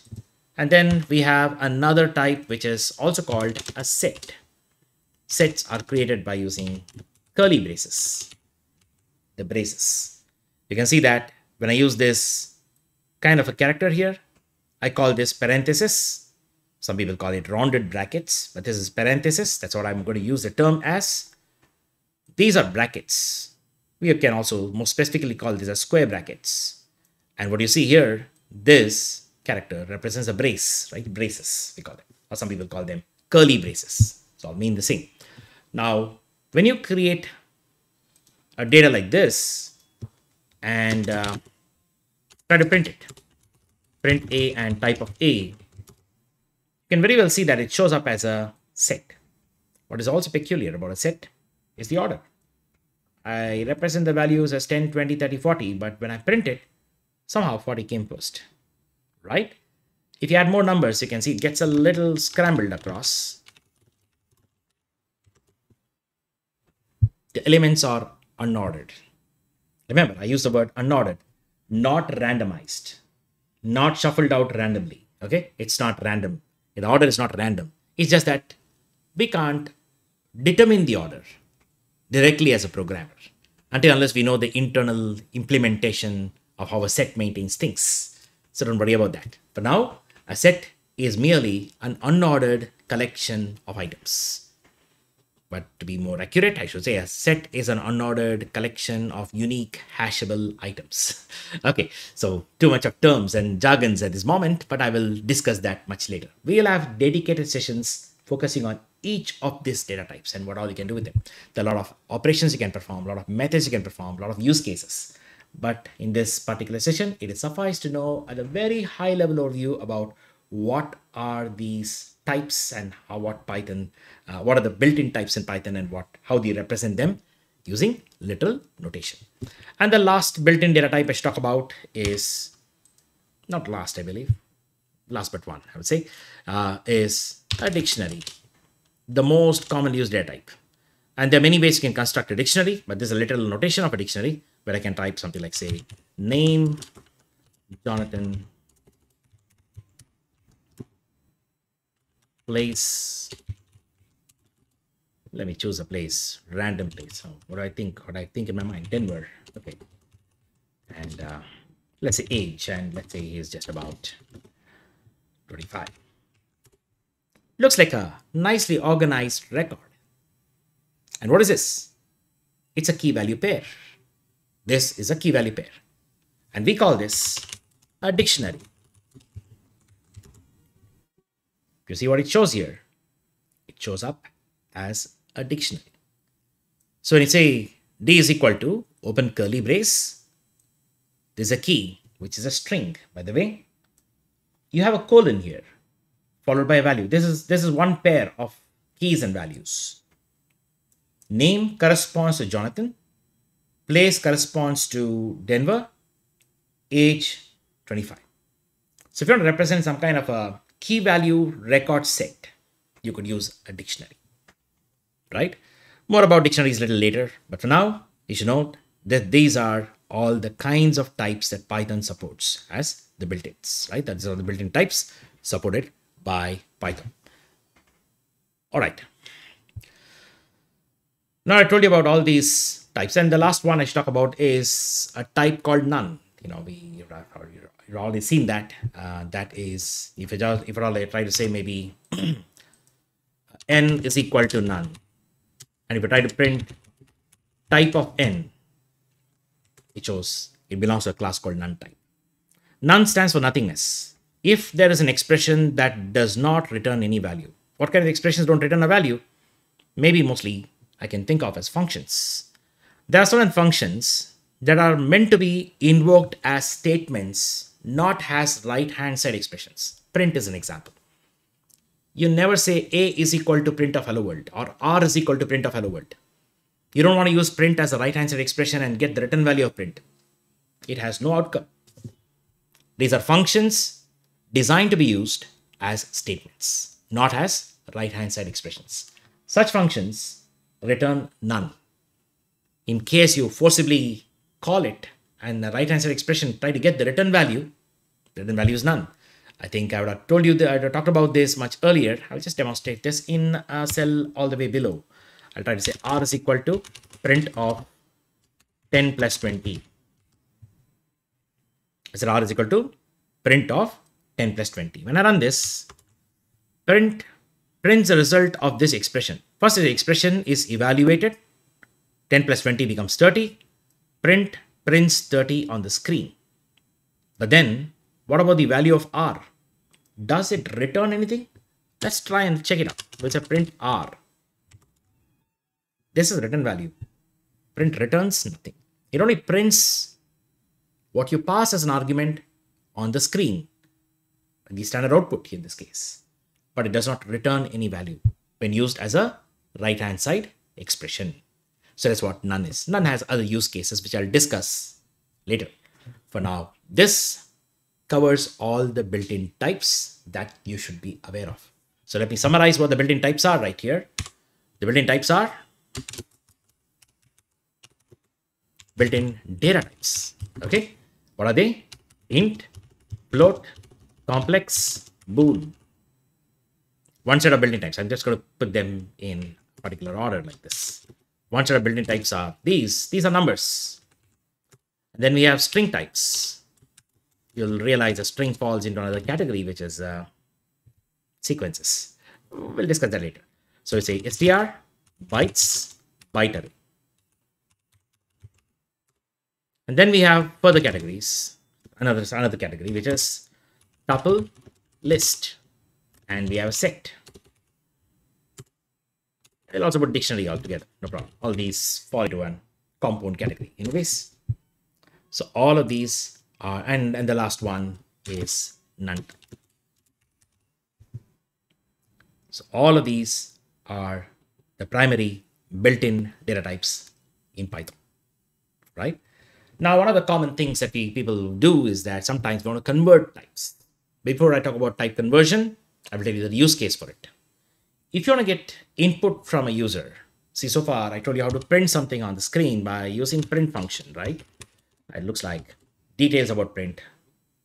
and then we have another type which is also called a set. Sets are created by using curly braces, the braces. You can see that when I use this kind of a character here, I call this parenthesis. Some people call it rounded brackets, but this is parenthesis. That's what I'm going to use the term as. These are brackets we can also more specifically call these as square brackets. And what you see here, this character represents a brace, right? Braces, we call them, or some people call them curly braces. So all mean the same. Now, when you create a data like this and uh, try to print it, print A and type of A, you can very well see that it shows up as a set. What is also peculiar about a set is the order. I represent the values as 10, 20, 30, 40, but when I print it, somehow 40 came first, right? If you add more numbers, you can see it gets a little scrambled across. The elements are unordered. Remember, I use the word unordered, not randomized, not shuffled out randomly. Okay, it's not random. The order is not random. It's just that we can't determine the order directly as a programmer until unless we know the internal implementation of how a set maintains things. So don't worry about that. For now, a set is merely an unordered collection of items. But to be more accurate, I should say a set is an unordered collection of unique hashable items. okay, so too much of terms and jargons at this moment, but I will discuss that much later. We'll have dedicated sessions focusing on each of these data types and what all you can do with them. There are a lot of operations you can perform, a lot of methods you can perform, a lot of use cases. But in this particular session, it is suffice to know at a very high level overview about what are these types and how what Python, uh, what are the built-in types in Python and what how you represent them using literal notation. And the last built-in data type I should talk about is not last, I believe, last but one, I would say, uh, is a dictionary, the most commonly used data type. And there are many ways you can construct a dictionary, but there's a literal notation of a dictionary where I can type something like, say, name Jonathan place. Let me choose a place, random place. So what do I think? What do I think in my mind? Denver. Okay. And uh, let's say age, and let's say he's just about 25. Looks like a nicely organized record. And what is this? It's a key value pair. This is a key value pair. And we call this a dictionary. You see what it shows here? It shows up as a dictionary. So when you say D is equal to open curly brace, there's a key, which is a string, by the way. You have a colon here, followed by a value. This is, this is one pair of keys and values. Name corresponds to Jonathan. Place corresponds to Denver. Age 25. So if you want to represent some kind of a key value record set, you could use a dictionary, right? More about dictionaries a little later, but for now, you should note that these are all the kinds of types that Python supports as the built-ins, right? That's all the built-in types supported by Python. All right. Now I told you about all these types, and the last one I should talk about is a type called none. You know, we you've already seen that. Uh, that is, if I just if at all I try to say maybe n is equal to none, and if I try to print type of n, it shows it belongs to a class called none type. None stands for nothingness. If there is an expression that does not return any value, what kind of expressions don't return a value? Maybe mostly I can think of as functions. There are certain functions that are meant to be invoked as statements, not has right hand side expressions. Print is an example. You never say A is equal to print of hello world or R is equal to print of hello world. You don't want to use print as a right hand side expression and get the return value of print. It has no outcome. These are functions designed to be used as statements, not as right hand side expressions. Such functions return none. In case you forcibly call it and the right hand side expression try to get the return value, the return value is none. I think I would have told you that I would have talked about this much earlier. I'll just demonstrate this in a cell all the way below. I'll try to say r is equal to print of 10 plus 20. I said r is equal to print of 10 plus 20. When I run this, print prints the result of this expression. First, the expression is evaluated. 10 plus 20 becomes 30. Print prints 30 on the screen. But then, what about the value of r? Does it return anything? Let's try and check it out. We'll say print r. This is return value. Print returns nothing. It only prints what you pass as an argument on the screen. The standard output in this case. But it does not return any value when used as a right hand side expression. So that's what none is. None has other use cases which I'll discuss later. For now, this covers all the built-in types that you should be aware of. So let me summarize what the built-in types are right here. The built-in types are built-in data types. Okay, what are they? Int, float, complex, bool. One set of built-in types. I'm just going to put them in particular order like this. One set of built-in types are these. These are numbers. And then we have string types. You'll realize a string falls into another category, which is uh, sequences. We'll discuss that later. So it's a str, bytes, byte array. And then we have further categories. Another, another category, which is tuple list. And we have a set. I'll also put dictionary altogether. No problem. All these fall into one compound category. Anyways, so all of these are, and, and the last one is none. So all of these are the primary built-in data types in Python, right? Now, one of the common things that we people do is that sometimes we want to convert types. Before I talk about type conversion, I will tell you the use case for it. If you want to get input from a user, see so far I told you how to print something on the screen by using print function, right? It looks like details about print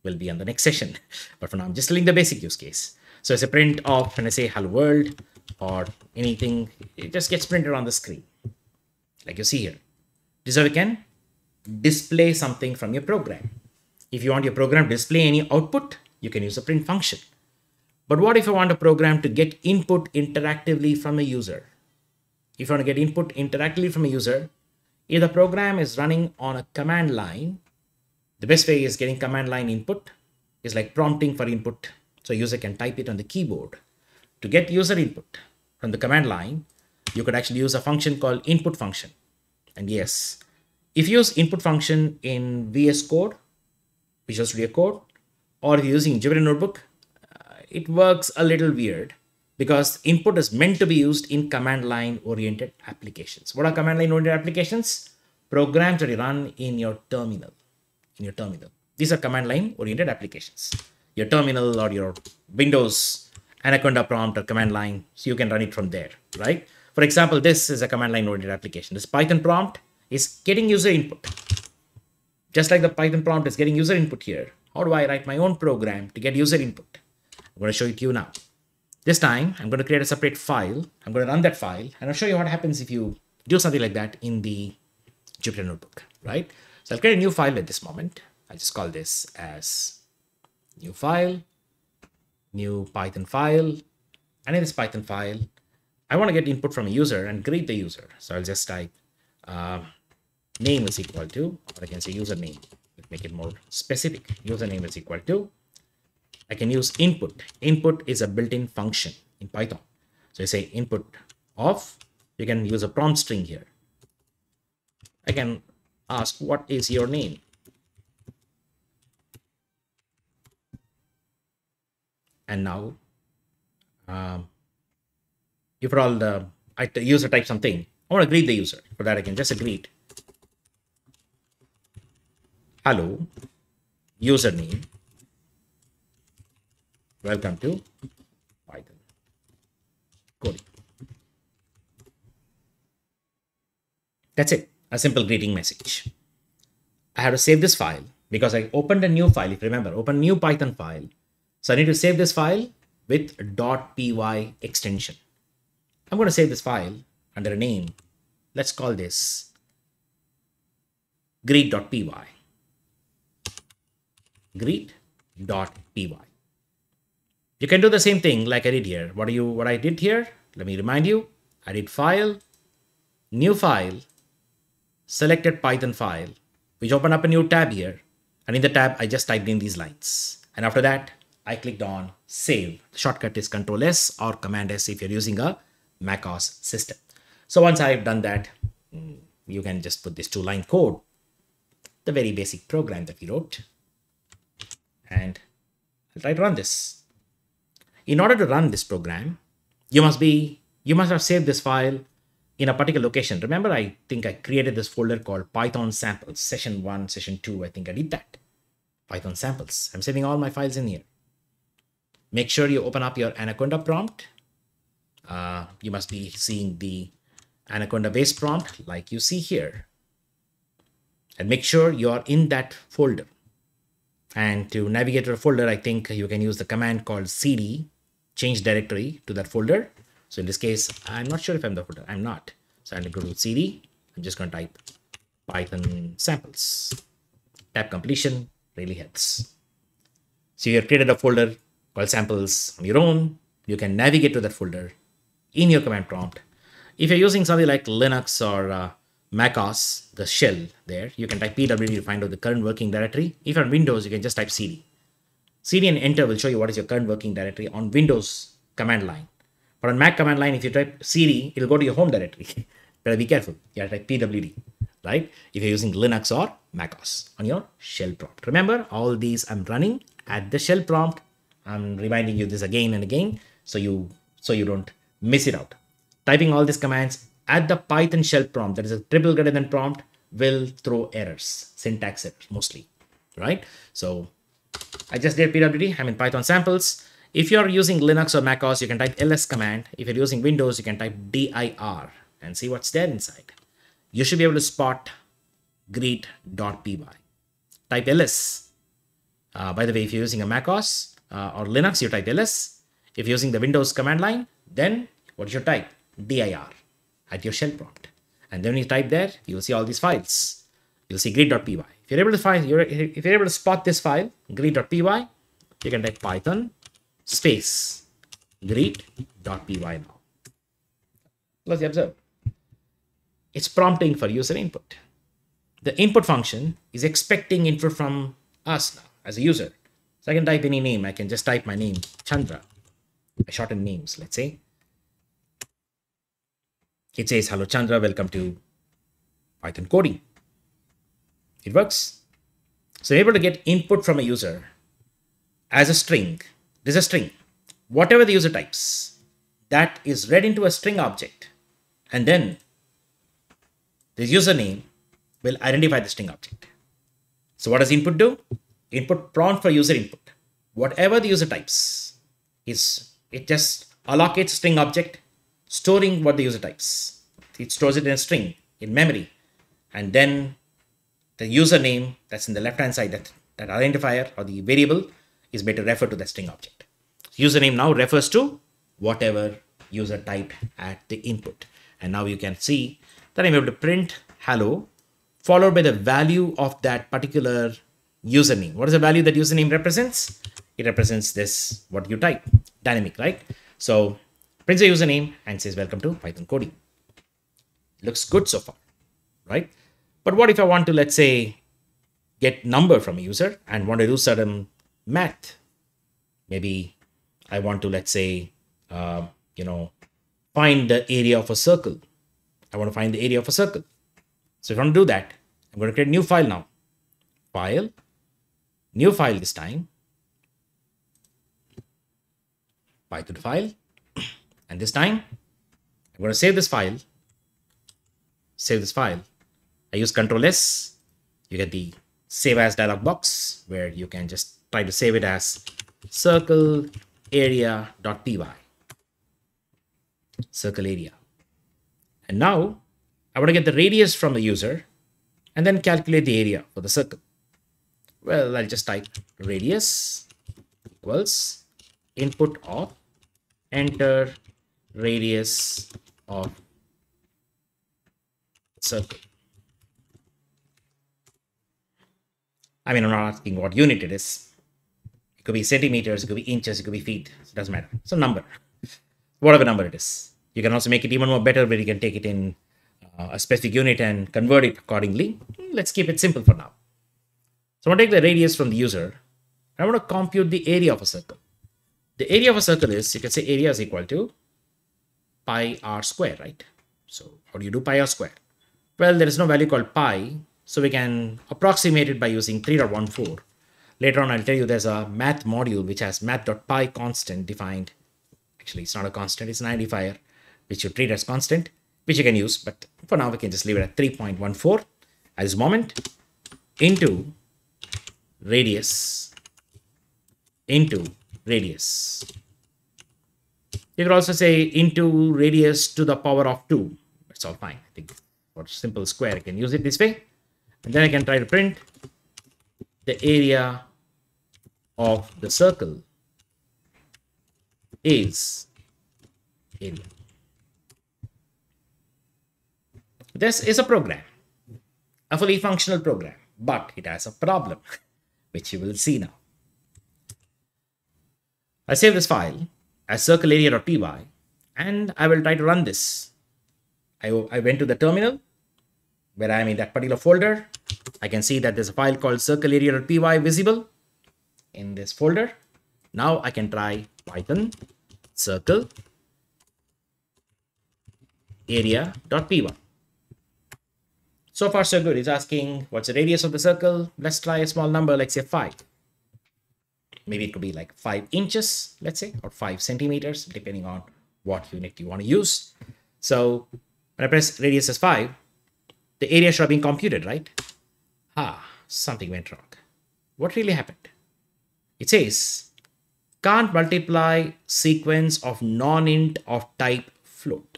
will be on the next session. But for now, I'm just telling the basic use case. So it's a print of when I say hello world or anything, it just gets printed on the screen. Like you see here. This is how you can display something from your program. If you want your program to display any output, you can use a print function. But what if I want a program to get input interactively from a user? If you want to get input interactively from a user, if the program is running on a command line, the best way is getting command line input is like prompting for input. So user can type it on the keyboard. To get user input from the command line, you could actually use a function called input function. And yes, if you use input function in VS Code, Visual Studio Code, or if you're using Jupyter Notebook, uh, it works a little weird because input is meant to be used in command line oriented applications. What are command line oriented applications? Programs that you run in your terminal. In your terminal. These are command line oriented applications. Your terminal or your Windows Anaconda prompt or command line, so you can run it from there, right? For example, this is a command line oriented application. This Python prompt is getting user input. Just like the Python prompt is getting user input here. How do I write my own program to get user input? I'm going to show it to you now. This time, I'm going to create a separate file. I'm going to run that file, and I'll show you what happens if you do something like that in the Jupyter Notebook, right? So I'll create a new file at this moment. I'll just call this as new file, new Python file. And in this Python file, I want to get input from a user and greet the user. So I'll just type uh, name is equal to, or I can say username, Let's make it more specific. Username is equal to, I can use input. Input is a built-in function in Python. So I say input of, you can use a prompt string here. I can ask, what is your name? And now, um, if all the I user type something, I want to greet the user. For that, I can just greet hello username welcome to python coding that's it a simple greeting message i have to save this file because i opened a new file if you remember open new python file so i need to save this file with .py extension i'm going to save this file under a name let's call this greet.py greet.py. You can do the same thing like I did here. What are you what I did here? Let me remind you. I did file, new file, selected Python file, which opened up a new tab here. And in the tab, I just typed in these lines. And after that, I clicked on save. The shortcut is Control S or Command S if you're using a macOS system. So once I've done that, mm, you can just put this two line code, the very basic program that we wrote and I'll try to run this. In order to run this program, you must be you must have saved this file in a particular location. Remember, I think I created this folder called Python samples, session one, session two. I think I did that. Python samples. I'm saving all my files in here. Make sure you open up your Anaconda prompt. Uh, you must be seeing the Anaconda base prompt like you see here. And make sure you are in that folder. And to navigate to a folder, I think you can use the command called cd, change directory to that folder. So in this case, I'm not sure if I'm the folder. I'm not. So I'm going to go to cd. I'm just going to type Python samples. Tab completion really helps. So you have created a folder called samples on your own. You can navigate to that folder in your command prompt. If you're using something like Linux or uh, macOS, the shell there, you can type pwd to find out the current working directory. If you're on Windows, you can just type cd. cd and enter will show you what is your current working directory on Windows command line. But on Mac command line, if you type cd, it'll go to your home directory. Better be careful. You have to type pwd, right? If you're using Linux or macOS on your shell prompt. Remember, all these I'm running at the shell prompt. I'm reminding you this again and again so you so you don't miss it out. Typing all these commands at the Python shell prompt, that is a triple greater than prompt, will throw errors, syntax errors mostly, right? So I just did pwd, I'm in Python samples. If you're using Linux or macOS, you can type ls command. If you're using Windows, you can type dir and see what's there inside. You should be able to spot greet.py. Type ls. Uh, by the way, if you're using a macOS uh, or Linux, you type ls. If you're using the Windows command line, then what you type? dir at your shell prompt. And then when you type there, you'll see all these files. You'll see greet.py. If you're able to find, if you're able to spot this file, greet.py, you can type python space greet.py now. Let's observe. It's prompting for user input. The input function is expecting input from us now as a user. So I can type any name. I can just type my name, Chandra. I shorten names, let's say. It says, hello Chandra, welcome to Python coding. It works. So you're able to get input from a user as a string. Is a string. Whatever the user types, that is read into a string object. And then the username will identify the string object. So what does input do? Input prompt for user input. Whatever the user types is it just allocates string object storing what the user types. It stores it in a string in memory. And then the username that's in the left hand side, that, that identifier or the variable is made to refer to the string object. Username now refers to whatever user typed at the input. And now you can see that I'm able to print hello followed by the value of that particular username. What is the value that username represents? It represents this, what you type, dynamic, right? So prints a username and says, welcome to Python coding. Looks good so far, right? But what if I want to, let's say, get number from a user and want to do certain math? Maybe I want to, let's say, uh, you know, find the area of a circle. I want to find the area of a circle. So if I want to do that, I'm going to create a new file now. File, new file this time. Python file, and this time, I'm going to save this file. Save this file. I use Control S. You get the save as dialog box where you can just try to save it as circle area.py. Circle area. And now I want to get the radius from the user and then calculate the area for the circle. Well, I'll just type radius equals input of enter radius of circle. I mean, I'm not asking what unit it is. It could be centimeters, it could be inches, it could be feet. It doesn't matter. A number, whatever number it is. You can also make it even more better where you can take it in uh, a specific unit and convert it accordingly. Let's keep it simple for now. So I'm going to take the radius from the user. I'm going to compute the area of a circle. The area of a circle is, you can say area is equal to pi r square, right? So how do you do pi r square? Well, there is no value called pi, so we can approximate it by using 3.14. Later on, I'll tell you there's a math module which has math.pi constant defined. Actually, it's not a constant, it's an identifier, which you treat as constant, which you can use. But for now, we can just leave it at 3.14 at this moment into radius into radius you could also say into radius to the power of 2. That's all fine. I think for simple square, I can use it this way. And then I can try to print the area of the circle is area. This is a program, a fully functional program, but it has a problem, which you will see now. I save this file as circle area.py and I will try to run this. I, I went to the terminal where I am in that particular folder. I can see that there's a file called circle area.py visible in this folder. Now I can try python circle area.py. So far, so good. It's asking what's the radius of the circle. Let's try a small number, let's say 5. Maybe it could be like 5 inches, let's say, or 5 centimeters, depending on what unit you want to use. So when I press radius as 5, the area should have been computed, right? Ah, something went wrong. What really happened? It says can't multiply sequence of non-int of type float.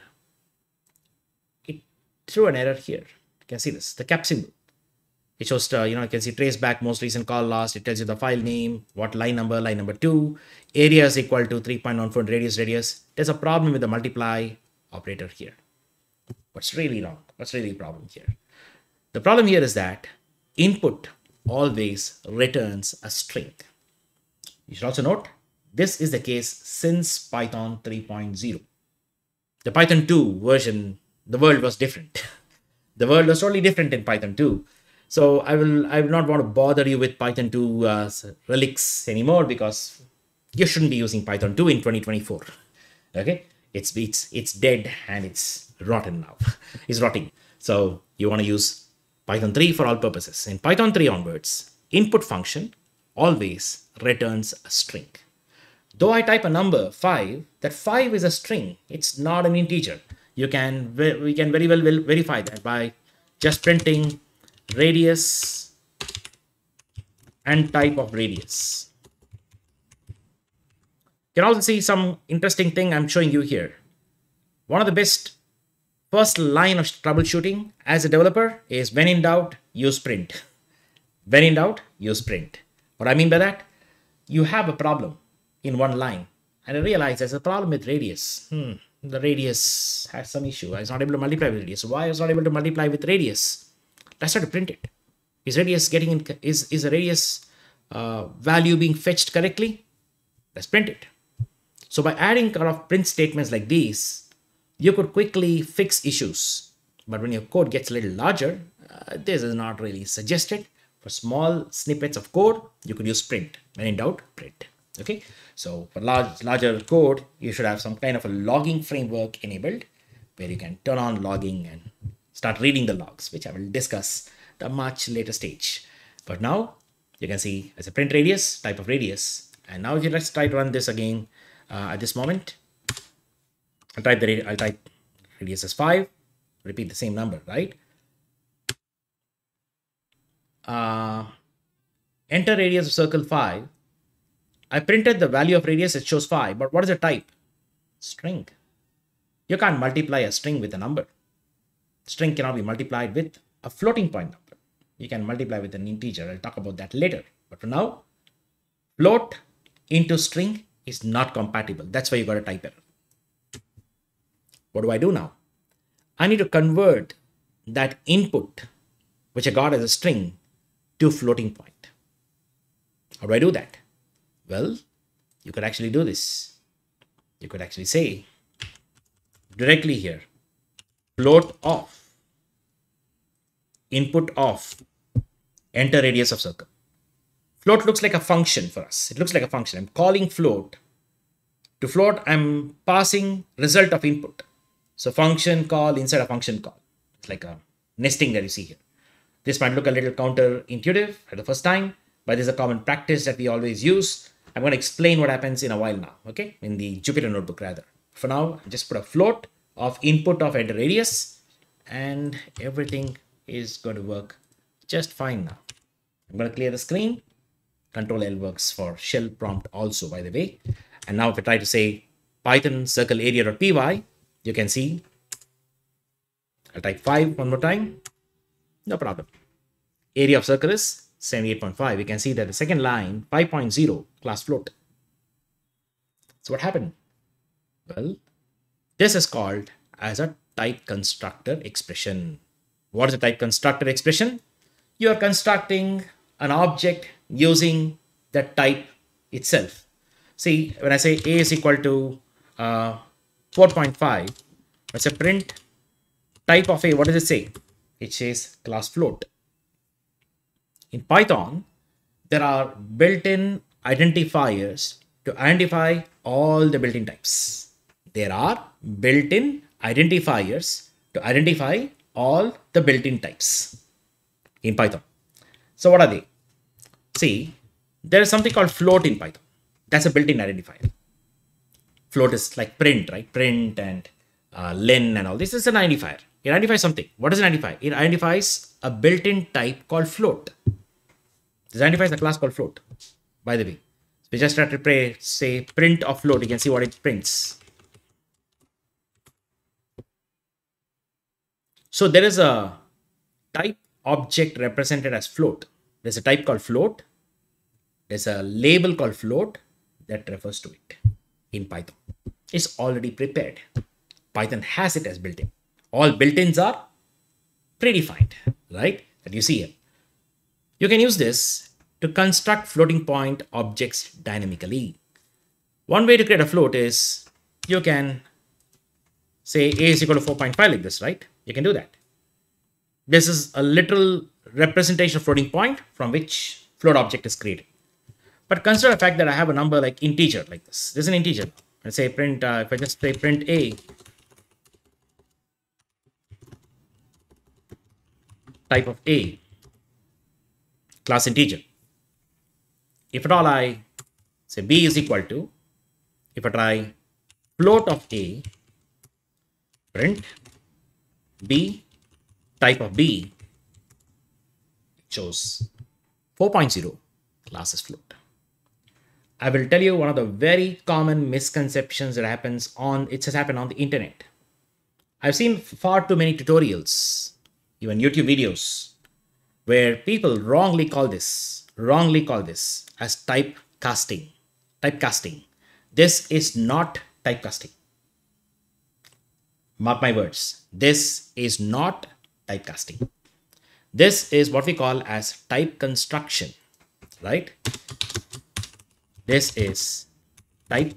It threw an error here. You can see this, the cap symbol. It shows, uh, you know, you can see trace back most recent call last. It tells you the file name, what line number, line number two, area is equal to 3.14 radius radius. There's a problem with the multiply operator here. What's really wrong? What's really problem here? The problem here is that input always returns a string. You should also note this is the case since Python 3.0. The Python 2 version, the world was different. the world was totally different in Python 2. So I will I will not want to bother you with Python 2 uh, relics anymore because you shouldn't be using Python 2 in 2024. Okay, it's it's it's dead and it's rotten now. it's rotting. So you want to use Python 3 for all purposes. In Python 3 onwards, input function always returns a string. Though I type a number 5, that 5 is a string. It's not an integer. You can we can very well verify that by just printing radius and type of radius. You can also see some interesting thing I'm showing you here. One of the best first line of troubleshooting as a developer is when in doubt, use print. When in doubt, use print. What I mean by that? You have a problem in one line. And I realize there's a problem with radius. Hmm, the radius has some issue. I not able to multiply with radius. Why I was not able to multiply with radius? Let's try to print it. Is radius getting in, is, is the radius uh, value being fetched correctly? Let's print it. So by adding kind of print statements like these, you could quickly fix issues. But when your code gets a little larger, uh, this is not really suggested. For small snippets of code, you could use print. When in doubt, print. Okay, so for large, larger code, you should have some kind of a logging framework enabled where you can turn on logging and start reading the logs, which I will discuss at a much later stage. But now you can see as a print radius, type of radius. And now if you let's try to run this again uh, at this moment. I'll type the I'll type radius as 5, repeat the same number, right? Uh, enter radius of circle 5 I printed the value of radius, it shows 5, but what is the type? String. You can't multiply a string with a number. String cannot be multiplied with a floating point number. You can multiply with an integer. I'll talk about that later. But for now, float into string is not compatible. That's why you got a type error. What do I do now? I need to convert that input, which I got as a string, to floating point. How do I do that? Well, you could actually do this. You could actually say directly here, float of, input of, enter radius of circle. Float looks like a function for us. It looks like a function. I'm calling float. To float, I'm passing result of input. So function call inside a function call. It's like a nesting that you see here. This might look a little counterintuitive at the first time, but this is a common practice that we always use. I'm going to explain what happens in a while now, okay? In the Jupyter notebook rather. For now, just put a float of input of enter radius and everything is going to work just fine now. I'm going to clear the screen. Control L works for shell prompt also, by the way. And now if I try to say python circle area.py, you can see I'll type 5 one more time. No problem. Area of circle is 78.5, we can see that the second line, 5.0, class float. So what happened? Well, this is called as a type constructor expression. What is a type constructor expression? You are constructing an object using the type itself. See, when I say a is equal to uh, 4.5, let's say print type of a, what does it say? It says class float. In Python, there are built-in identifiers to identify all the built-in types. there are built-in identifiers to identify all the built-in types in Python. So what are they? See, there is something called float in Python. That's a built-in identifier. Float is like print, right? Print and uh, len and all this is an identifier. It identifies something. What does it identify? It identifies a built-in type called float. It identifies a class called float, by the way. We just try to say print of float. You can see what it prints. So there is a type object represented as float. There's a type called float. There's a label called float that refers to it in Python. It's already prepared. Python has it as built-in. All built-ins are predefined, right? That you see here. You can use this to construct floating point objects dynamically. One way to create a float is you can say a is equal to 4.5 like this, right? You can do that. This is a literal representation of floating point from which float object is created. But consider the fact that I have a number like integer like this. This is an integer. Let's say print, uh, if I just say print a, type of a, class integer. If at all I say b is equal to, if I try float of a, print b type of b shows 4.0 class is float. I will tell you one of the very common misconceptions that happens on it has happened on the internet. I've seen far too many tutorials, even YouTube videos, where people wrongly call this, wrongly call this as typecasting. Typecasting. This is not typecasting. Mark my words. This is not typecasting. This is what we call as type construction, right? This is type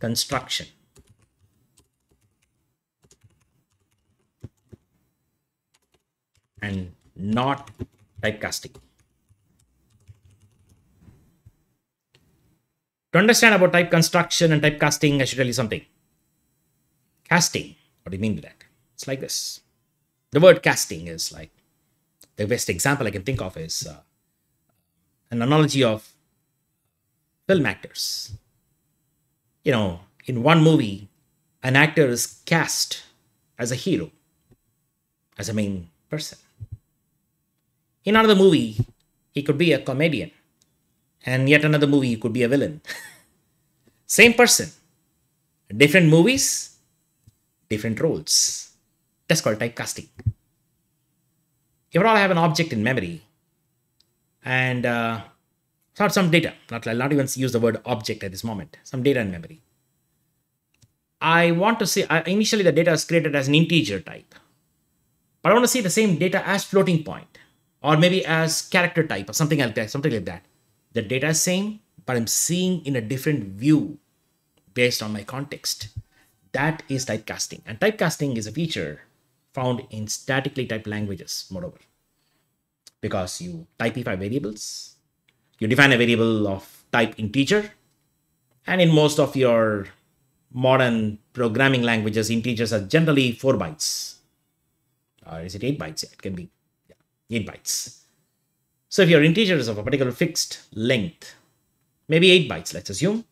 construction. And not typecasting. To understand about type construction and typecasting, I should tell you something. Casting, what do you mean by that? It's like this. The word casting is like the best example I can think of is uh, an analogy of film actors. You know, in one movie, an actor is cast as a hero, as a main person. In another movie, he could be a comedian and yet another movie you could be a villain. Same person, different movies, different roles. That's called typecasting. If all I have an object in memory and uh, not some data, not, I'll not even use the word object at this moment, some data in memory. I want to see, uh, initially the data is created as an integer type, but I want to see the same data as floating point or maybe as character type or something like that, something like that. The data is same, but I'm seeing in a different view based on my context. That is typecasting. And typecasting is a feature found in statically typed languages, moreover. Because you typify variables, you define a variable of type integer, and in most of your modern programming languages, integers are generally 4 bytes. Or is it 8 bytes? It can be 8 bytes. So if your integer is of a particular fixed length, maybe 8 bytes, let's assume.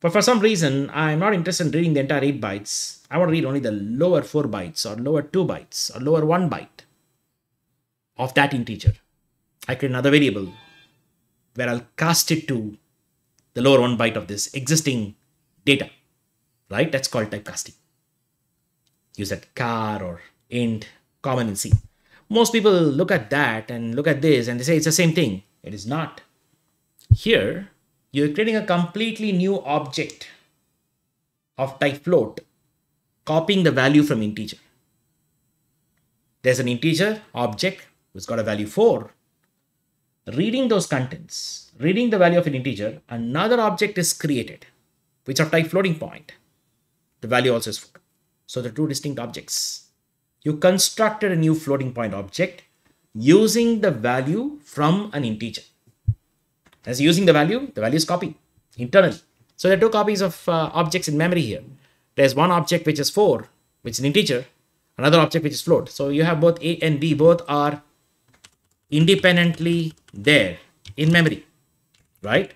But for some reason, I'm not interested in reading the entire 8 bytes. I want to read only the lower 4 bytes or lower 2 bytes or lower 1 byte of that integer. I create another variable where I'll cast it to the lower 1 byte of this existing data, right? That's called typecasting. Use that char or int, common in C most people look at that and look at this and they say it's the same thing. It is not. Here, you're creating a completely new object of type float, copying the value from integer. There's an integer object which got a value 4. Reading those contents, reading the value of an integer, another object is created, which of type floating point. The value also is 4. So the two distinct objects you constructed a new floating point object using the value from an integer. As using the value, the value is copied internally. So there are two copies of uh, objects in memory here. there's one object which is 4, which is an integer, another object which is float. So you have both A and B, both are independently there in memory, right?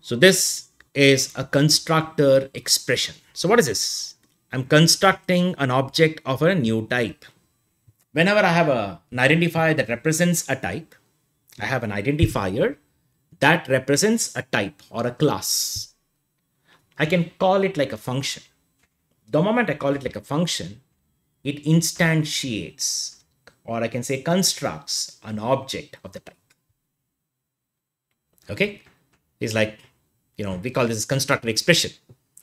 So this is a constructor expression. So what is this? I'm constructing an object of a new type. Whenever I have a, an identifier that represents a type, I have an identifier that represents a type or a class. I can call it like a function. The moment I call it like a function, it instantiates or I can say constructs an object of the type. Okay, it's like you know, we call this constructor expression.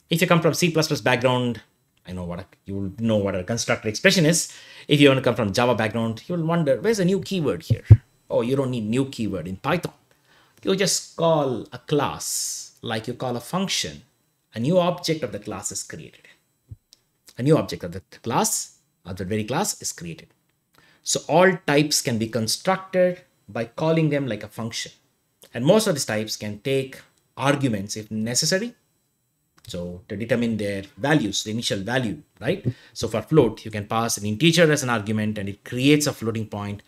If you come from C++ background, I know what a, you will know what a constructor expression is. If you want to come from Java background, you will wonder where's a new keyword here? Oh, you don't need new keyword in Python. You just call a class like you call a function. A new object of the class is created. A new object of the class of the very class is created. So all types can be constructed by calling them like a function. And most of these types can take arguments if necessary. So to determine their values, the initial value, right? So for float, you can pass an integer as an argument and it creates a floating point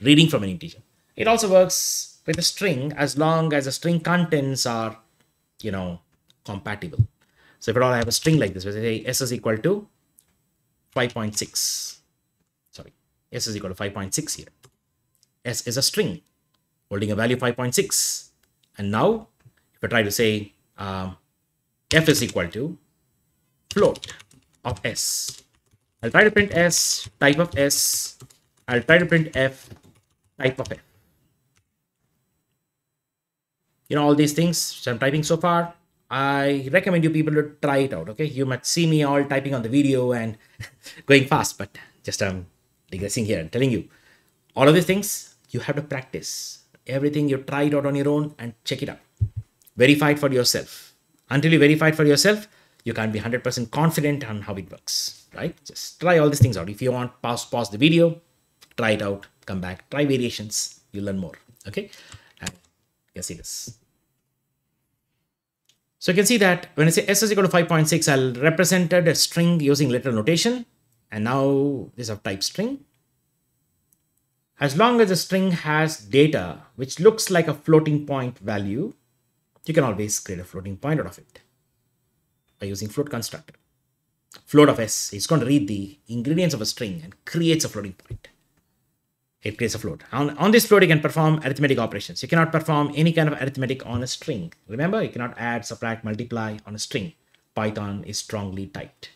reading from an integer. It also works with a string as long as the string contents are, you know, compatible. So if at all I have a string like this, where I say s is equal to 5.6, sorry, s is equal to 5.6 here. s is a string holding a value 5.6. And now if I try to say um, f is equal to float of s, I'll try to print s, type of s, I'll try to print f, type of f. You know, all these things I'm typing so far, I recommend you people to try it out, okay? You might see me all typing on the video and going fast, but just I'm um, digressing here and telling you, all of these things, you have to practice. Everything you try it out on your own and check it out verify it for yourself. Until you verify it for yourself, you can't be 100% confident on how it works, right? Just try all these things out. If you want, pause, pause the video, try it out, come back, try variations, you learn more, okay? And you can see this. So you can see that when I say s is equal to 5.6, I'll represented a string using literal notation. And now this is of type string. As long as the string has data which looks like a floating point value, you can always create a floating point out of it by using float constructor. Float of s is going to read the ingredients of a string and creates a floating point. It creates a float. On, on this float, you can perform arithmetic operations. You cannot perform any kind of arithmetic on a string. Remember, you cannot add, subtract, multiply on a string. Python is strongly typed.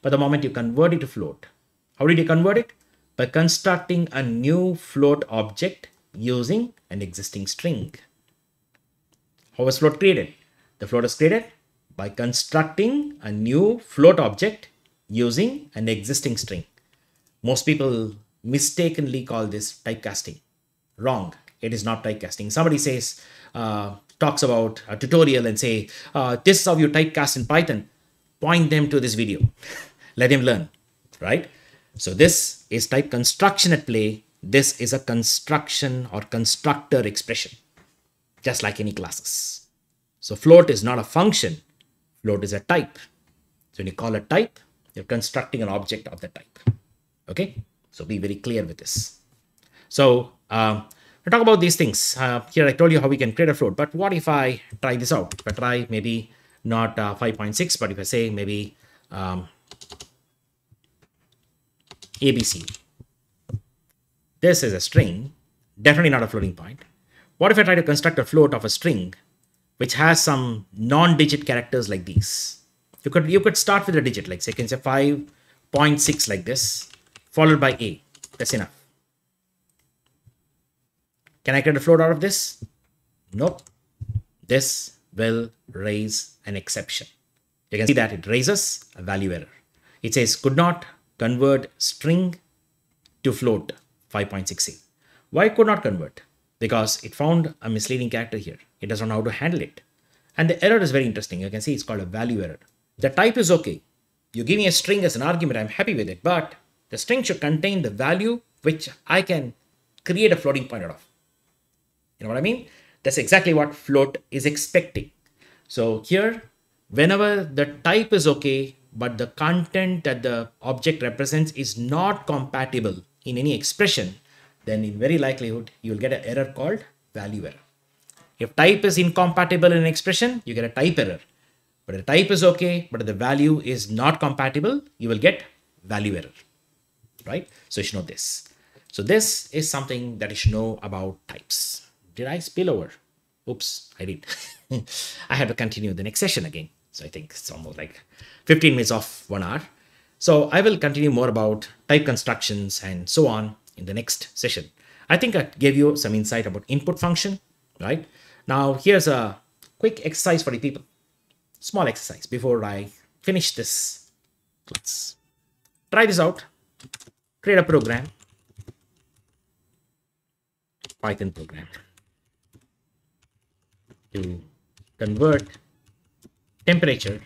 But the moment you convert it to float, how did you convert it? By constructing a new float object using an existing string. How was float created? The float is created by constructing a new float object using an existing string. Most people mistakenly call this typecasting. Wrong. It is not typecasting. Somebody says, uh, talks about a tutorial and say, uh, this is how you typecast in Python. Point them to this video. Let them learn, right? So this is type construction at play. This is a construction or constructor expression just like any classes. So float is not a function, float is a type. So when you call a type, you're constructing an object of the type. Okay, so be very clear with this. So we talk about these things. Uh, here I told you how we can create a float, but what if I try this out? If I try maybe not uh, 5.6, but if I say maybe um, ABC, this is a string, definitely not a floating point. What if I try to construct a float of a string which has some non-digit characters like these? You could you could start with a digit, like say, you can say 5.6 like this, followed by A. That's enough. Can I create a float out of this? Nope. This will raise an exception. You can see that it raises a value error. It says could not convert string to float 5.6a. Why could not convert? Because it found a misleading character here. It doesn't know how to handle it. And the error is very interesting. You can see it's called a value error. The type is okay. You give me a string as an argument, I'm happy with it, but the string should contain the value which I can create a floating point out of. You know what I mean? That's exactly what float is expecting. So here, whenever the type is okay, but the content that the object represents is not compatible in any expression, then in very likelihood, you'll get an error called value error. If type is incompatible in expression, you get a type error. But the type is okay, but the value is not compatible, you will get value error, right? So you should know this. So this is something that you should know about types. Did I spill over? Oops, I did. I have to continue the next session again. So I think it's almost like 15 minutes off one hour. So I will continue more about type constructions and so on in the next session. I think I gave you some insight about input function, right? Now here's a quick exercise for the people. Small exercise before I finish this class. Try this out. Create a program. Python program to convert temperature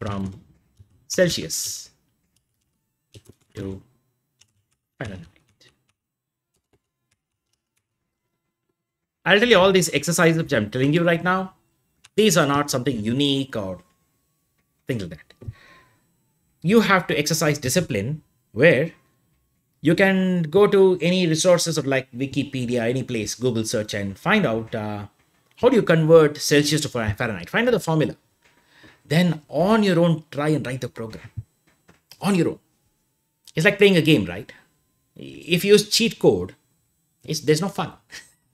from Celsius to I'll tell you all these exercises which I'm telling you right now. These are not something unique or things like that. You have to exercise discipline where you can go to any resources of like Wikipedia, any place, Google search, and find out uh, how do you convert Celsius to Fahrenheit. Find out the formula. Then on your own, try and write the program. On your own. It's like playing a game, right? If you use cheat code, it's, there's no fun.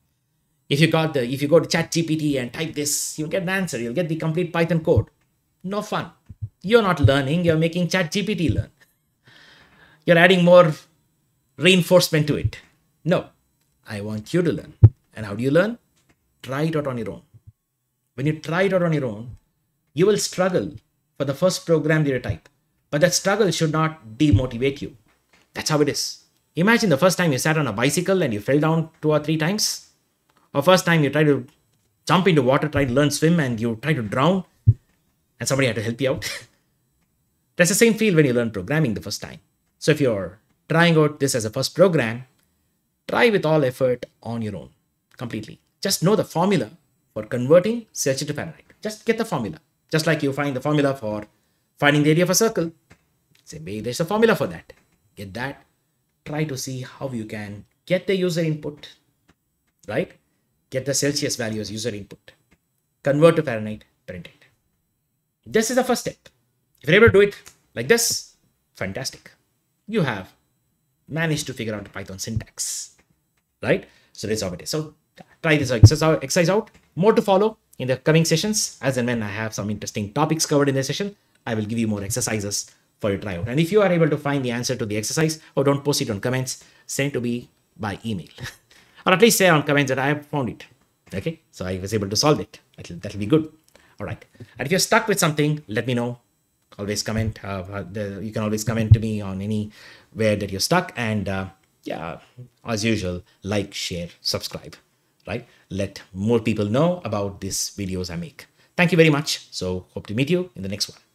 if you got the if you go to ChatGPT and type this you'll get an answer. You'll get the complete python code. No fun. You're not learning. You're making ChatGPT learn. You're adding more reinforcement to it. No. I want you to learn. And how do you learn? Try it out on your own. When you try it out on your own you will struggle for the first program that you type. But that struggle should not demotivate you. That's how it is imagine the first time you sat on a bicycle and you fell down two or three times or first time you try to jump into water, try to learn swim, and you try to drown, and somebody had to help you out. That's the same feel when you learn programming the first time. So if you're trying out this as a first program, try with all effort on your own, completely. Just know the formula for converting Celsius to Fahrenheit. Just get the formula. Just like you find the formula for finding the area of a circle. Say, maybe there's a formula for that. Get that. Try to see how you can get the user input, right? get the Celsius value as user input, convert to Fahrenheit, print it. This is the first step. If you're able to do it like this, fantastic. You have managed to figure out Python syntax, right? So that's how it is. So try this exercise out. More to follow in the coming sessions. As and when I have some interesting topics covered in the session, I will give you more exercises for you to try out. And if you are able to find the answer to the exercise, or don't post it on comments, send to me by email. or at least say on comments that I have found it. Okay, so I was able to solve it. That'll, that'll be good. All right. And if you're stuck with something, let me know. Always comment. Uh, uh the, you can always comment to me on any where that you're stuck. And uh, yeah, as usual, like, share, subscribe. Right. Let more people know about these videos I make. Thank you very much. So hope to meet you in the next one.